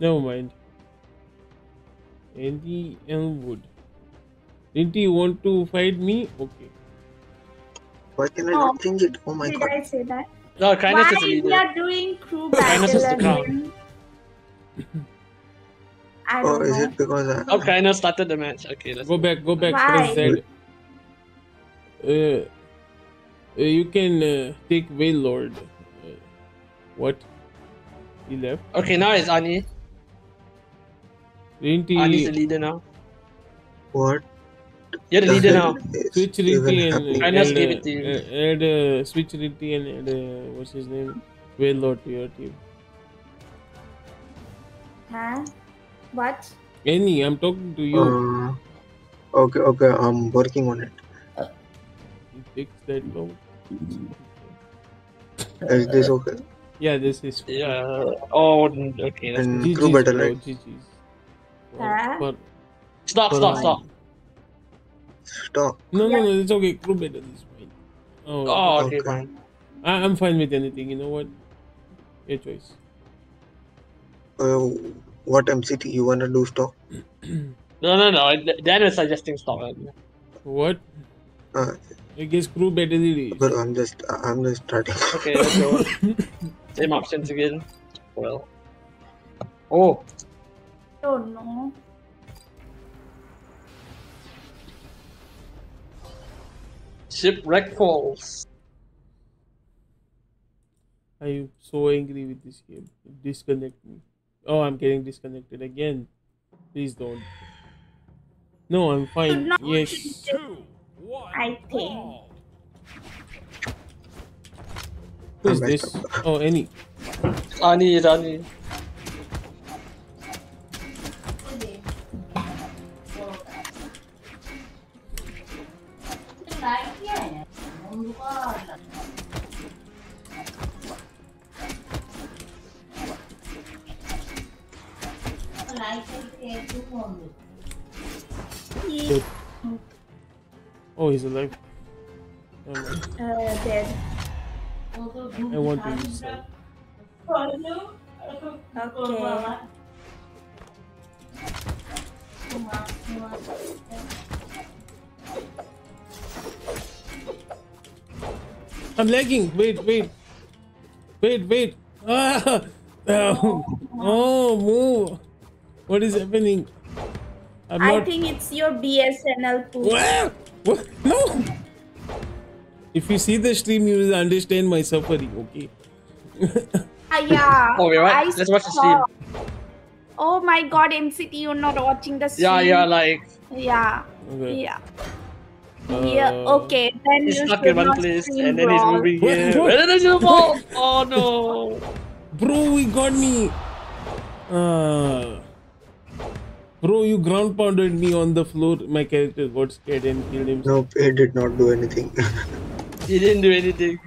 never mind. Andy Elmwood. Didn't he want to fight me? Okay. Why can I Oh. not change it? Oh my Did god. I say that? No, kindness Why is a we leader. are doing crew Kindness battle is the crown. I Oh, don't is know. it because I... Oh, kindness started the match. Okay, let's Go back, go back, Why? press Z. Uh, uh, you can uh, take Waylord. Uh, what? He left. Okay, now it's Ani. Didn't he Ani's the leader now. What? You're the the leader hell now. is switch even and happening? Kindness add, gave uh, it to you. uh, add uh, switch Rinty and add uh, what's his name? Waylord to your team. Huh? What? Any, I'm talking to you. Uh, okay, okay, I'm working on it. it takes that long. Is this okay? Yeah, this is Yeah. Oh, okay. That's... And GG's, crew battle, bro, right? GG's. Huh? For- Stop, stop, stop. Stop. No, no, no, it's okay. Crew battle is fine. Oh, Oh, okay, Okay. fine. I, I'm fine with anything. You know what? Your choice. Uh, what MCT you wanna do? Stop. No, no, no. Dan was suggesting stop. What? Uh, I guess crew battle it is. but I'm just, I'm just starting. Okay, let's go. Same options again. Well. Oh, Don't know. Shipwreck falls. I'm so angry with this game. Disconnect me. Oh, I'm getting disconnected again. Please don't. No, I'm fine. not- Yes. Two, one, I think. Who's this? Oh, any. Ani, is Oh, he's alive. Never mind. Uh, dead. I want to use that. Okay. I'm lagging. Wait, wait. Wait, wait. Ah! Oh, oh move. What is happening? I'm I not. think it's your BSNL too. What? What? No. If you see the stream, you will understand my suffering. Okay. Ah, yeah. Oh, wait, what? I Let's watch the saw. Oh my god, MCT, you're not watching the stream. Yeah, yeah, like Yeah. Okay. Yeah. Uh, yeah. Okay. Then he's you stuck in one place and then he's moving What? here. What? Where did the ball? Oh no! Bro, he got me. Ah. Bro, you ground pounded me on the floor. My character got scared and killed him. Nope, he did not do anything. He didn't do anything.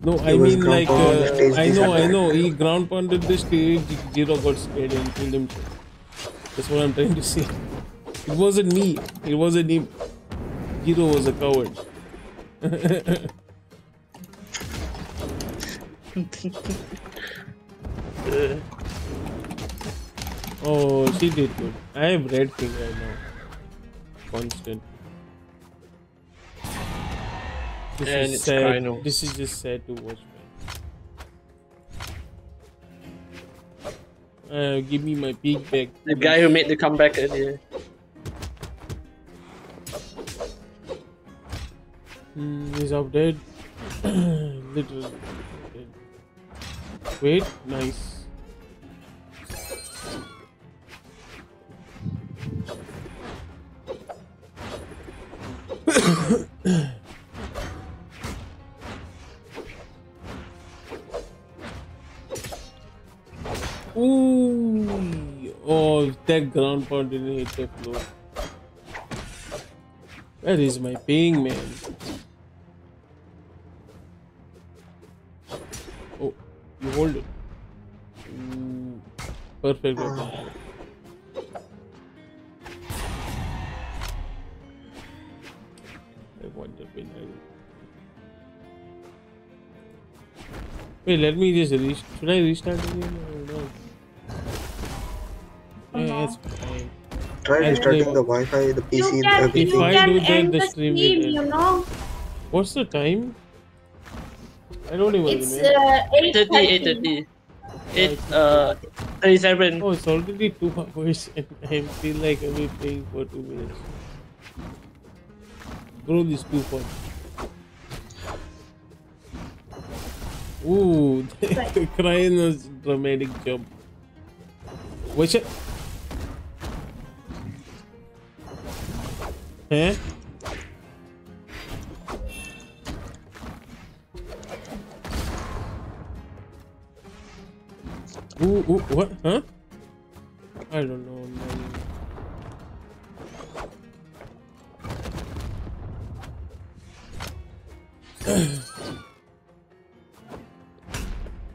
No, I He was mean like pounded on the uh, I know, I know. He ground pounded the stage. Zero got scared and killed him. That's what I'm trying to say. It wasn't me. It wasn't him. Zero was a coward. Uh, Oh, she did good. I have red thing right now. Constant. This And is sad. Rhino. This is just sad to watch. Uh, give me my pig back. the guy who made the comeback earlier. Mm, he's up dead. Literally dead. Wait, nice. Ooh! Oh, that ground pound didn't hit the floor. Where is my ping, man? Oh, you hold it. Ooh, perfect. Wait, let me just re- should I restart the game or no? Yeah, it's fine. Try And restarting they- the Wi-Fi, the You PC, can, everything. you I can do that, end the the stream stream, will you know. What's the time? I don't even It's remember. uh, 8.30, 8.30. 8, uh, 37. Oh, it's already two hours and I feel like I'll be playing for two minutes. Bro, this too fun. Ooh, crying was dramatic jump. What's it? Huh? Ooh, ooh, what? Huh? I don't know, man.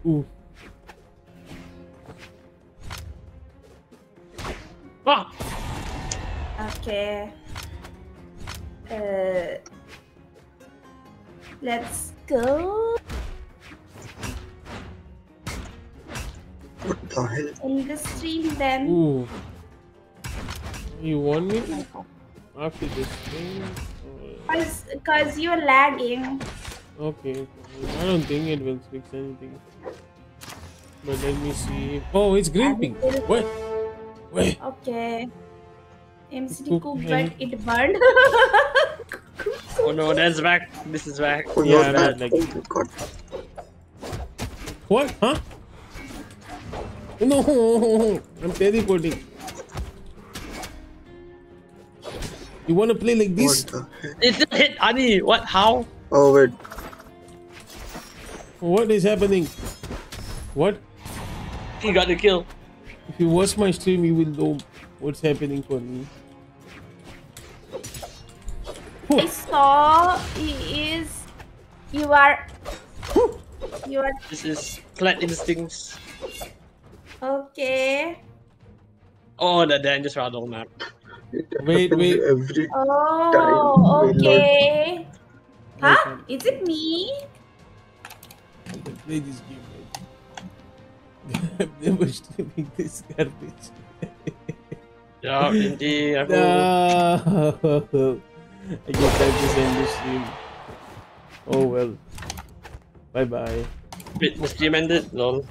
ooh. Ah! Okay. Uh, let's go What the hell? in the stream then. Ooh. You want me after this thing? Or- Cause, cause you're lagging. Okay, I don't think it will fix anything. But let me see. Oh, it's green pink. What? Wait. Okay. MCD Cook cooked, and- but it burned. Oh no, that's back. This is back. Oh, Yeah, you're that, back. like- my god. What? Huh? No, I'm teleporting. You wanna play like this? What the heck? It didn't hit Ani. What? How? Oh wait. What is happening? What? He got the kill. If you watch my stream, you will know what's happening for me. I saw he is you are you are This is Plant Instincts. okay. Oh, the Dangerous Rattle map. It Wait, happens wait. Every Oh, Time okay. Huh? Is it me? I can play this game. Right? I've never streaming this garbage. Yeah, indeed. I. No. I guess I just end the stream. Oh well. Bye bye. Wait, the stream ended? Lol.